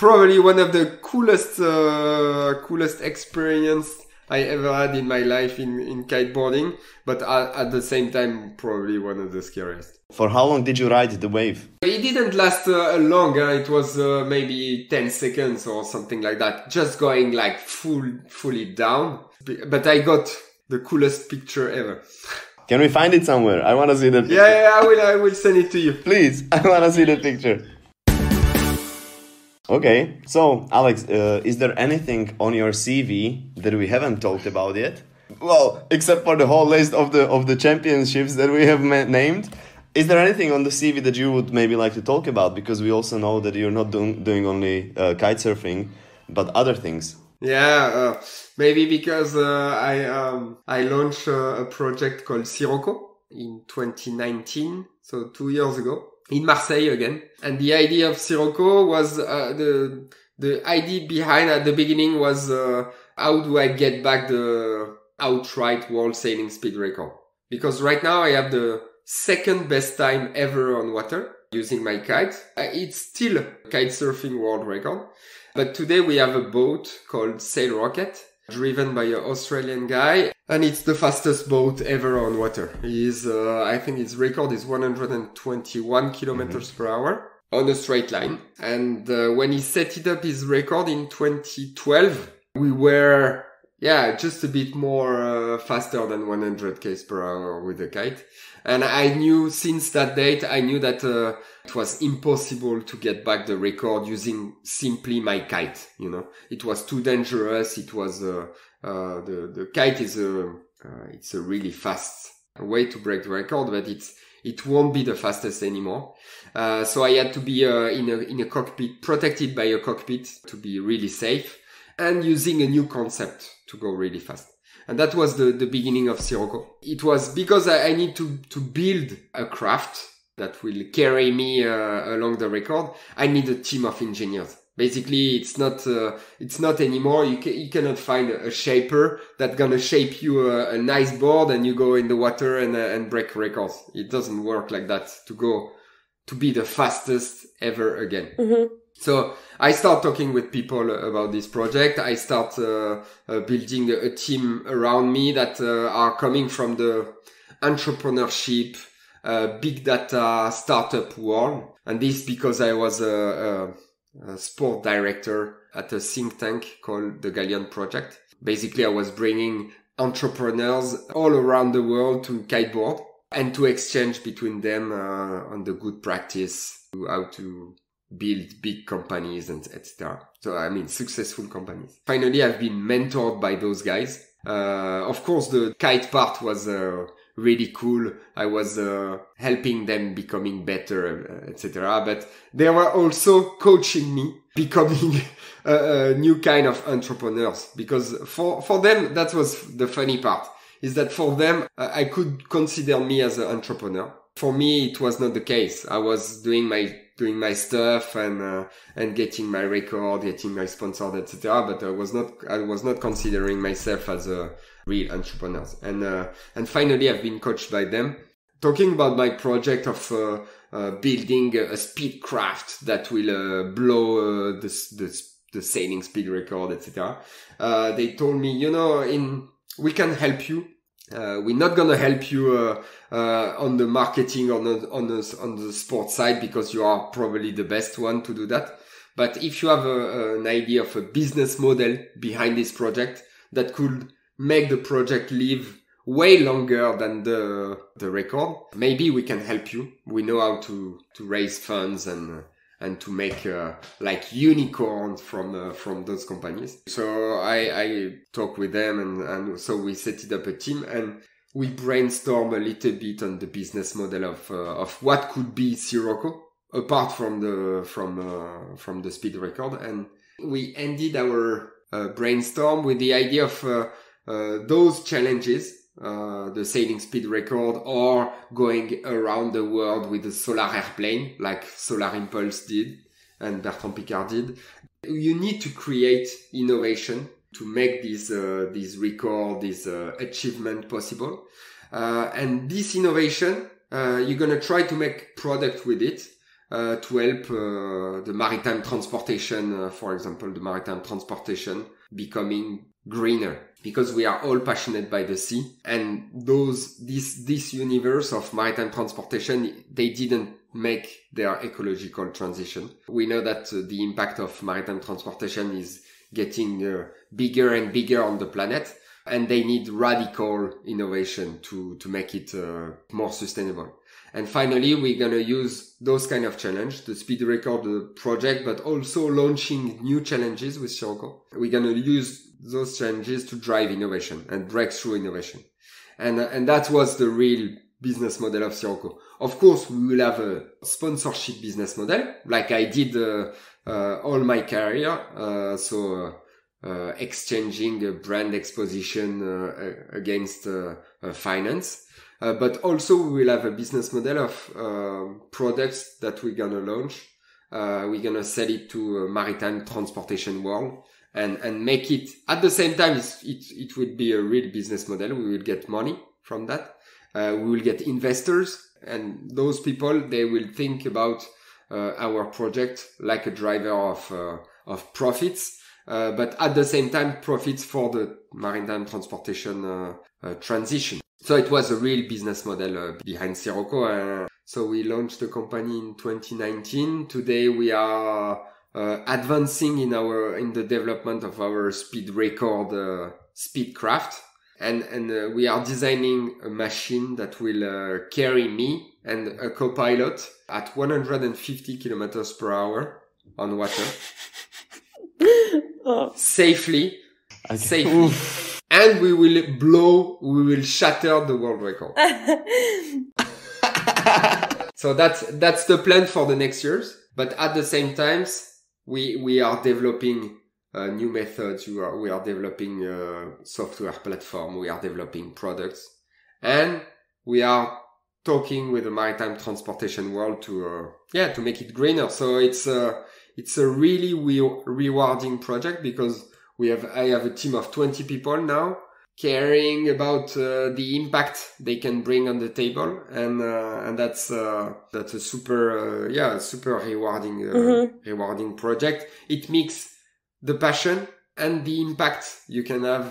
probably one of the coolest uh, coolest experience I ever had in my life in in kiteboarding, but at, at, the same time probably one of the scariest. For how long did you ride the wave? It didn't last uh, long. Uh, it was uh, maybe ten seconds or something like that, just going like full fully down. But I got the coolest picture ever. Can we find it somewhere? I want to see the picture. Yeah, yeah, I will, I will send it to you. Please, I want to see the picture. Okay, so Alex, uh, is there anything on your CV that we haven't talked about yet? Well, except for the whole list of the of the championships that we have named. Is there anything on the CV that you would maybe like to talk about? Because we also know that you're not doing doing only uh, kite surfing, but other things. Yeah, uh, maybe because uh, I um, I launched uh, a project called Sirocco in 2019, so two years ago in Marseille again. And the idea of Sirocco was uh, the the idea behind at the beginning was uh, how do I get back the outright world sailing speed record? Because right now I have the second best time ever on water using my kite. Uh, it's still kite surfing world record. But today we have a boat called Sailrocket, driven by an Australian guy, and it's the fastest boat ever on water. He's, uh, I think his record is 121 kilometers mm-hmm. per hour on a straight line. And uh, when he set it up his record in 2012, we were yeah, just a bit more uh, faster than 100 k's per hour with the kite. And I knew since that date, I knew that uh, it was impossible to get back the record using simply my kite. You know, it was too dangerous. It was uh, uh the the kite is a uh, it's a really fast way to break the record, but it's it won't be the fastest anymore. Uh, so I had to be in a in a cockpit, protected by a cockpit to be really safe, and using a new concept to go really fast. And that was the, the beginning of Sirocco. It was because I, I need to, to build a craft that will carry me uh, along the record. I need a team of engineers. Basically, it's not uh, it's not anymore. You ca- you cannot find a shaper that's gonna shape you a, a, nice board and you go in the water and uh, and break records. It doesn't work like that. To go to be the fastest ever again. Mm-hmm. So I start talking with people about this project. I start uh, uh, building a team around me that uh, are coming from the entrepreneurship, uh, big data, startup world. And this because I was a, a, a sport director at a think tank called the Galion Project. Basically, I was bringing entrepreneurs all around the world to kiteboard and to exchange between them uh, on the good practice, how to build big companies and etc. So I mean successful companies. Finally, I've been mentored by those guys. Uh, of course, the kite part was uh, really cool. I was uh, helping them becoming better, uh, etc. But they were also coaching me becoming a, a new kind of entrepreneurs because for for them that was the funny part is that for them uh, I could consider me as an entrepreneur. For me, it was not the case. I was doing my doing my stuff and uh, and getting my record, getting my sponsored, etc. But I was not I was not considering myself as a real entrepreneur. And uh, and finally, I've been coached by them. Talking about my project of uh, uh building a speed craft that will uh, blow uh, the, the the sailing speed record, etc. they told me, you know, in we can help you uh, we're not gonna help you uh, uh, on the marketing on the, on the on the sports side because you are probably the best one to do that. But if you have a, an idea of a business model behind this project that could make the project live way longer than the the record, maybe we can help you. We know how to to raise funds and and to make uh, like unicorns from uh, from those companies. So I, I talk with them and, and so we set it up a team and we brainstorm a little bit on the business model of uh, of what could be Sirocco apart from the from uh, from the speed record and we ended our uh, brainstorm with the idea of uh, those challenges uh, the sailing speed record or going around the world with a solar airplane like Solar Impulse did and Bertrand Piccard did. You need to create innovation to make this, uh, this record, this uh, achievement possible. Uh, and this innovation, uh, you're going to try to make product with it. Uh, to help the maritime transportation, for example, the maritime transportation becoming greener because we are all passionate by the sea. And those this this universe of maritime transportation they didn't make their ecological transition. We know that uh, the impact of maritime transportation is getting uh, bigger and bigger on the planet and they need radical innovation to to make it uh, more sustainable and finally, we're going to use those kind of challenge, the speed record the project, but also launching new challenges with Sirocco. We're going to use those challenges to drive innovation and breakthrough innovation. And, uh, and that was the real business model of Sirocco. Of course, we will have a sponsorship business model, like I did uh, uh, all my career. Uh, so uh, exchanging brand exposition uh, against finance. Uh, but also we will have a business model of uh, products that we're gonna launch. Uh, we're gonna sell it to maritime transportation world and, and make it at the same time. it, it will be a real business model. We will get money from that. Uh, we will get investors and those people, they will think about uh, our project like a driver of, of profits. but at the same time, profits for the maritime transportation transition. So it was a real business model uh, behind Sirocco. So we launched the company in 2019. Today we are uh, advancing in our in the development of our speed record uh, speedcraft, and and uh, we are designing a machine that will uh, carry me and a co-pilot at 150 kilometers per hour on water oh. safely, okay. safely. Oof and we will blow, we will shatter the world record. so that's, that's the plan for the next years. But at the same times, we, we are developing uh, new methods. We are, we are developing a software platform. We are developing products and we are talking with the maritime transportation world to, uh, yeah, to make it greener. So it's, uh, it's a really re- rewarding project because we have, I have a team of 20 people now caring about uh, the impact they can bring on the table, and uh, and that's uh, that's a super uh, yeah super rewarding uh, Mhm. rewarding project. It makes the passion and the impact you can have.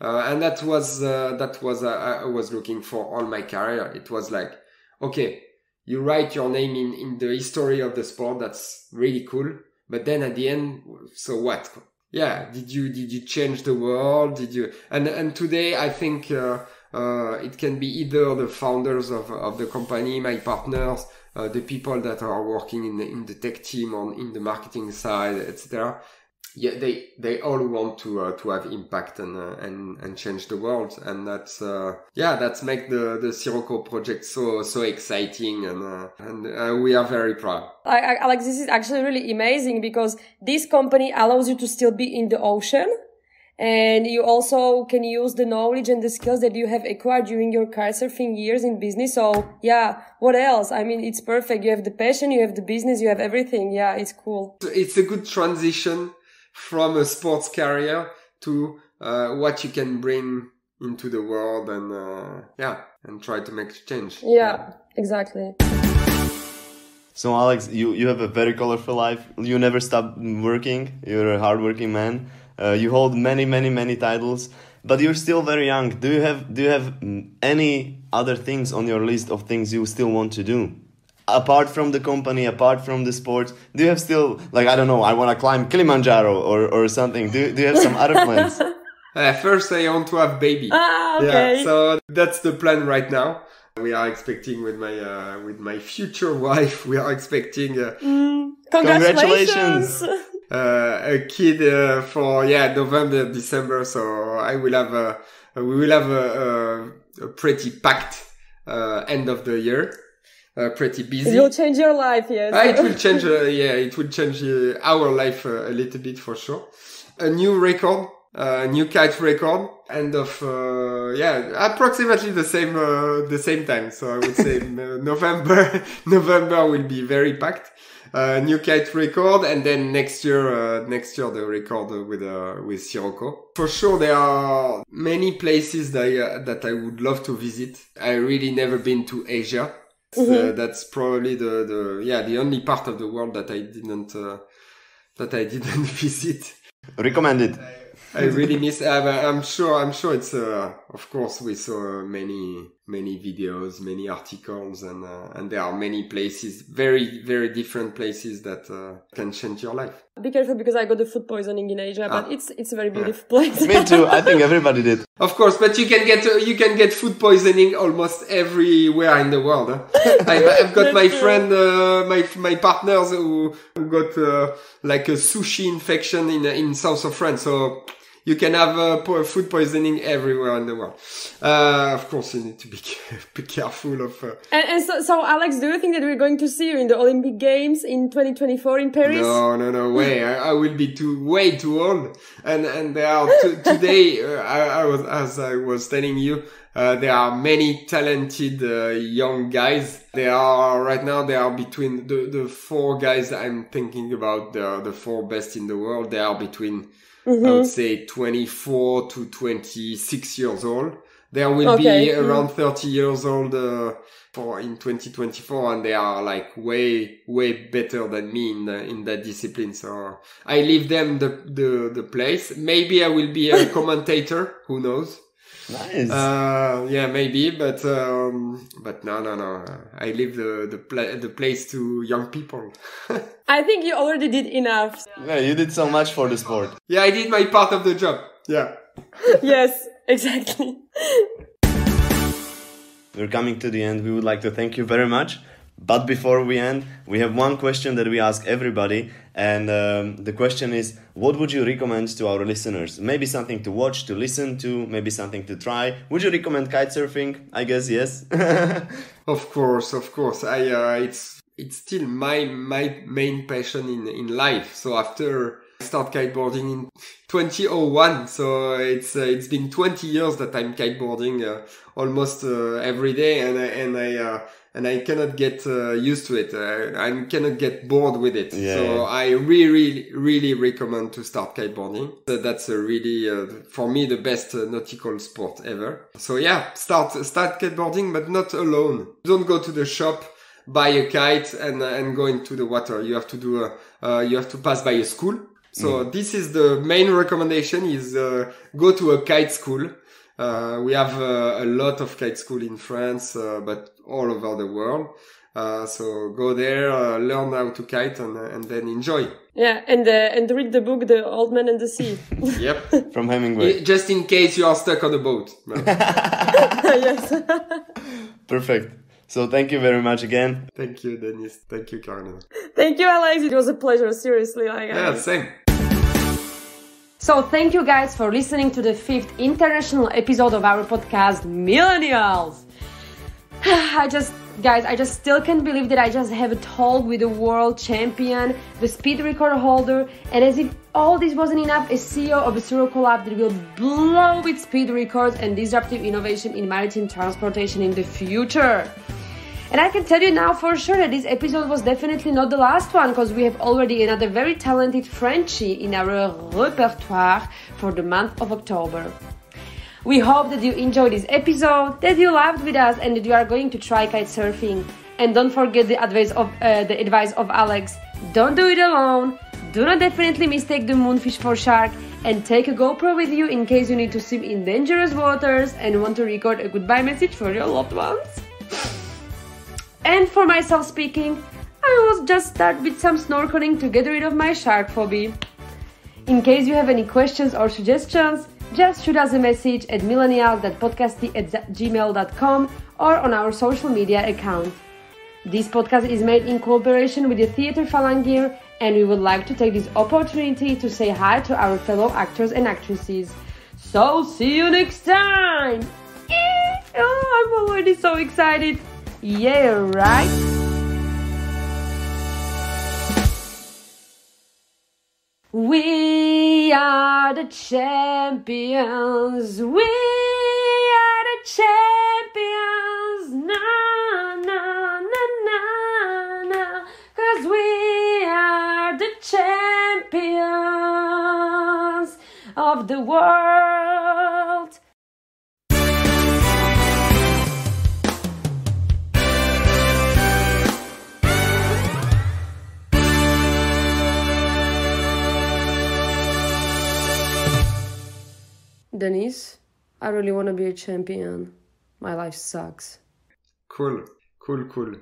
Uh, and that was uh, that was uh, I was looking for all my career. It was like, okay, you write your name in in the history of the sport. That's really cool. But then at the end, so what? Yeah, did you did you change the world? Did you? And and today I think uh, uh, it can be either the founders of of the company, my partners, uh, the people that are working in the in the tech team on in the marketing side, etc yeah, they they all want to uh, to have impact and uh, and and change the world, and that's uh, yeah, that's make the the Sirocco project so so exciting, and uh, and uh, we are very proud. I, I, Alex, this is actually really amazing because this company allows you to still be in the ocean. And you also can use the knowledge and the skills that you have acquired during your kitesurfing years in business. So yeah, what else? I mean, it's perfect. You have the passion, you have the business, you have everything. Yeah, it's cool. It's a good transition from a sports career to uh, what you can bring into the world, and uh, yeah, and try to make change. Yeah, exactly. So Alex, you, you have a very colorful life. You never stop working. You're a hardworking man. Uh, you hold many, many, many titles, but you're still very young. Do you have do you have mm, any other things on your list of things you still want to do? Apart from the company, apart from the sports, do you have still like I don't know, I want to climb Kilimanjaro or, or something? Do, do you have some other plans? Uh, first, I want to have baby. Ah, okay. Yeah, so that's the plan right now. We are expecting with my uh, with my future wife. We are expecting uh, Congratulations. uh, a kid uh, for yeah November December. So I will have a we will have a, a, a pretty packed uh, end of the year. Uh, pretty busy. It will change your life, yes. Ah, it will change. Uh, yeah, it will change uh, our life uh, a little bit for sure. A new record, a new kite record, end of uh, yeah, approximately the same uh, the same time. So I would say uh, November. November will be very packed. Uh, new kite record, and then next year, uh, next year the record uh, with uh, with Sirocco. For sure, there are many places that I, uh, that I would love to visit. I really never been to Asia. Uh, that's probably the, the yeah the only part of the world that I didn't uh, that I didn't visit. Recommended. it. I really miss. I'm, I'm sure. I'm sure it's. Uh, of course, we saw many many videos, many articles, and uh, and there are many places, very very different places that uh, can change your life. Be careful because I got the food poisoning in Asia, but Ah. it's it's a very beautiful place. Me too. I think everybody did. Of course, but you can get uh, you can get food poisoning almost everywhere in the world. Huh? I've, I've got my friend, uh, my my partners who, who got uh, like a sushi infection in in south of France. So you can have uh, food poisoning everywhere in the world. Uh, of course, you need to be be careful of. Uh, and, and so, so, Alex, do you think that we're going to see you in the Olympic Games in 2024 in Paris? No, no, no way. I, I will be too, way too old. And, and there are, today, uh, I, I was, as I was telling you, uh, there are many talented, uh, young guys. There are, right now, they are between the, the four guys I'm thinking about, the, the four best in the world. They are between, I would say 24 to 26 years old. There will Okay. be around 30 years old, uh, for in 2024 and they are like way way better than me in the, in that discipline. So i leave them the the, the place. Maybe i will be a commentator. Who knows Nice. uh yeah maybe but um but no no no i leave the the, pla- the place to young people I think you already did enough. yeah, you did so much for the sport. yeah i did my part of the job yeah yes, exactly. We're coming to the end. We would like to thank you very much. But before we end, we have one question that we ask everybody. And um, the question is what would you recommend to our listeners? Maybe something to watch, to listen to, maybe something to try. Would you recommend kitesurfing? I guess yes. Of course, of course. I uh, it's it's still my my main passion in in life. So after I start kiteboarding in 2001, so it's uh, it's been 20 years that I'm kiteboarding uh, almost uh, every day, and I, and I uh, and I cannot get uh, used to it. Uh, I cannot get bored with it. Yeah, so yeah. I really, really recommend to start kiteboarding. So that's a really, uh, for me, the best uh, nautical sport ever. So yeah, start start kiteboarding, but not alone. Don't go to the shop, buy a kite, and uh, and go into the water. You have to do a, uh, you have to pass by a school. So this is the main recommendation: is uh, go to a kite school. Uh, we have uh, a lot of kite school in France, uh, but all over the world. Uh, so go there, uh, learn how to kite, and, and then enjoy. Yeah, and uh, and read the book The Old Man and the Sea. Yep. From Hemingway. Just in case you are stuck on a boat. No. yes. Perfect. So thank you very much again. Thank you, Dennis. Thank you, Carolina. Thank you, Alex. It was a pleasure. Seriously, like. I- Yeah, same. So thank you guys for listening to the fifth international episode of our podcast, Millennials. I just, guys, I just still can't believe that I just have a talk with the world champion, the speed record holder, and as if all this wasn't enough, a CEO of a Sirocco Lab that will blow with speed records and disruptive innovation in maritime transportation in the future. And I can tell you now for sure that this episode was definitely not the last one because we have already another very talented Frenchie in our repertoire for the month of October. We hope that you enjoyed this episode, that you laughed with us, and that you are going to try kite surfing. And don't forget the advice of uh, the advice of Alex: don't do it alone. Do not definitely mistake the moonfish for shark, and take a GoPro with you in case you need to swim in dangerous waters and want to record a goodbye message for your loved ones. And for myself speaking, I will just start with some snorkeling to get rid of my shark phobia. In case you have any questions or suggestions, just shoot us a message at millennials.podcasty at gmail.com or on our social media account. This podcast is made in cooperation with the Theatre Falangir, and we would like to take this opportunity to say hi to our fellow actors and actresses. So, see you next time! Oh, I'm already so excited! Yeah, right? We are the champions. We are the champions. Na na na na na. Cause we are the champions of the world. Denise, I really want to be a champion. My life sucks. Cool. Cool, cool.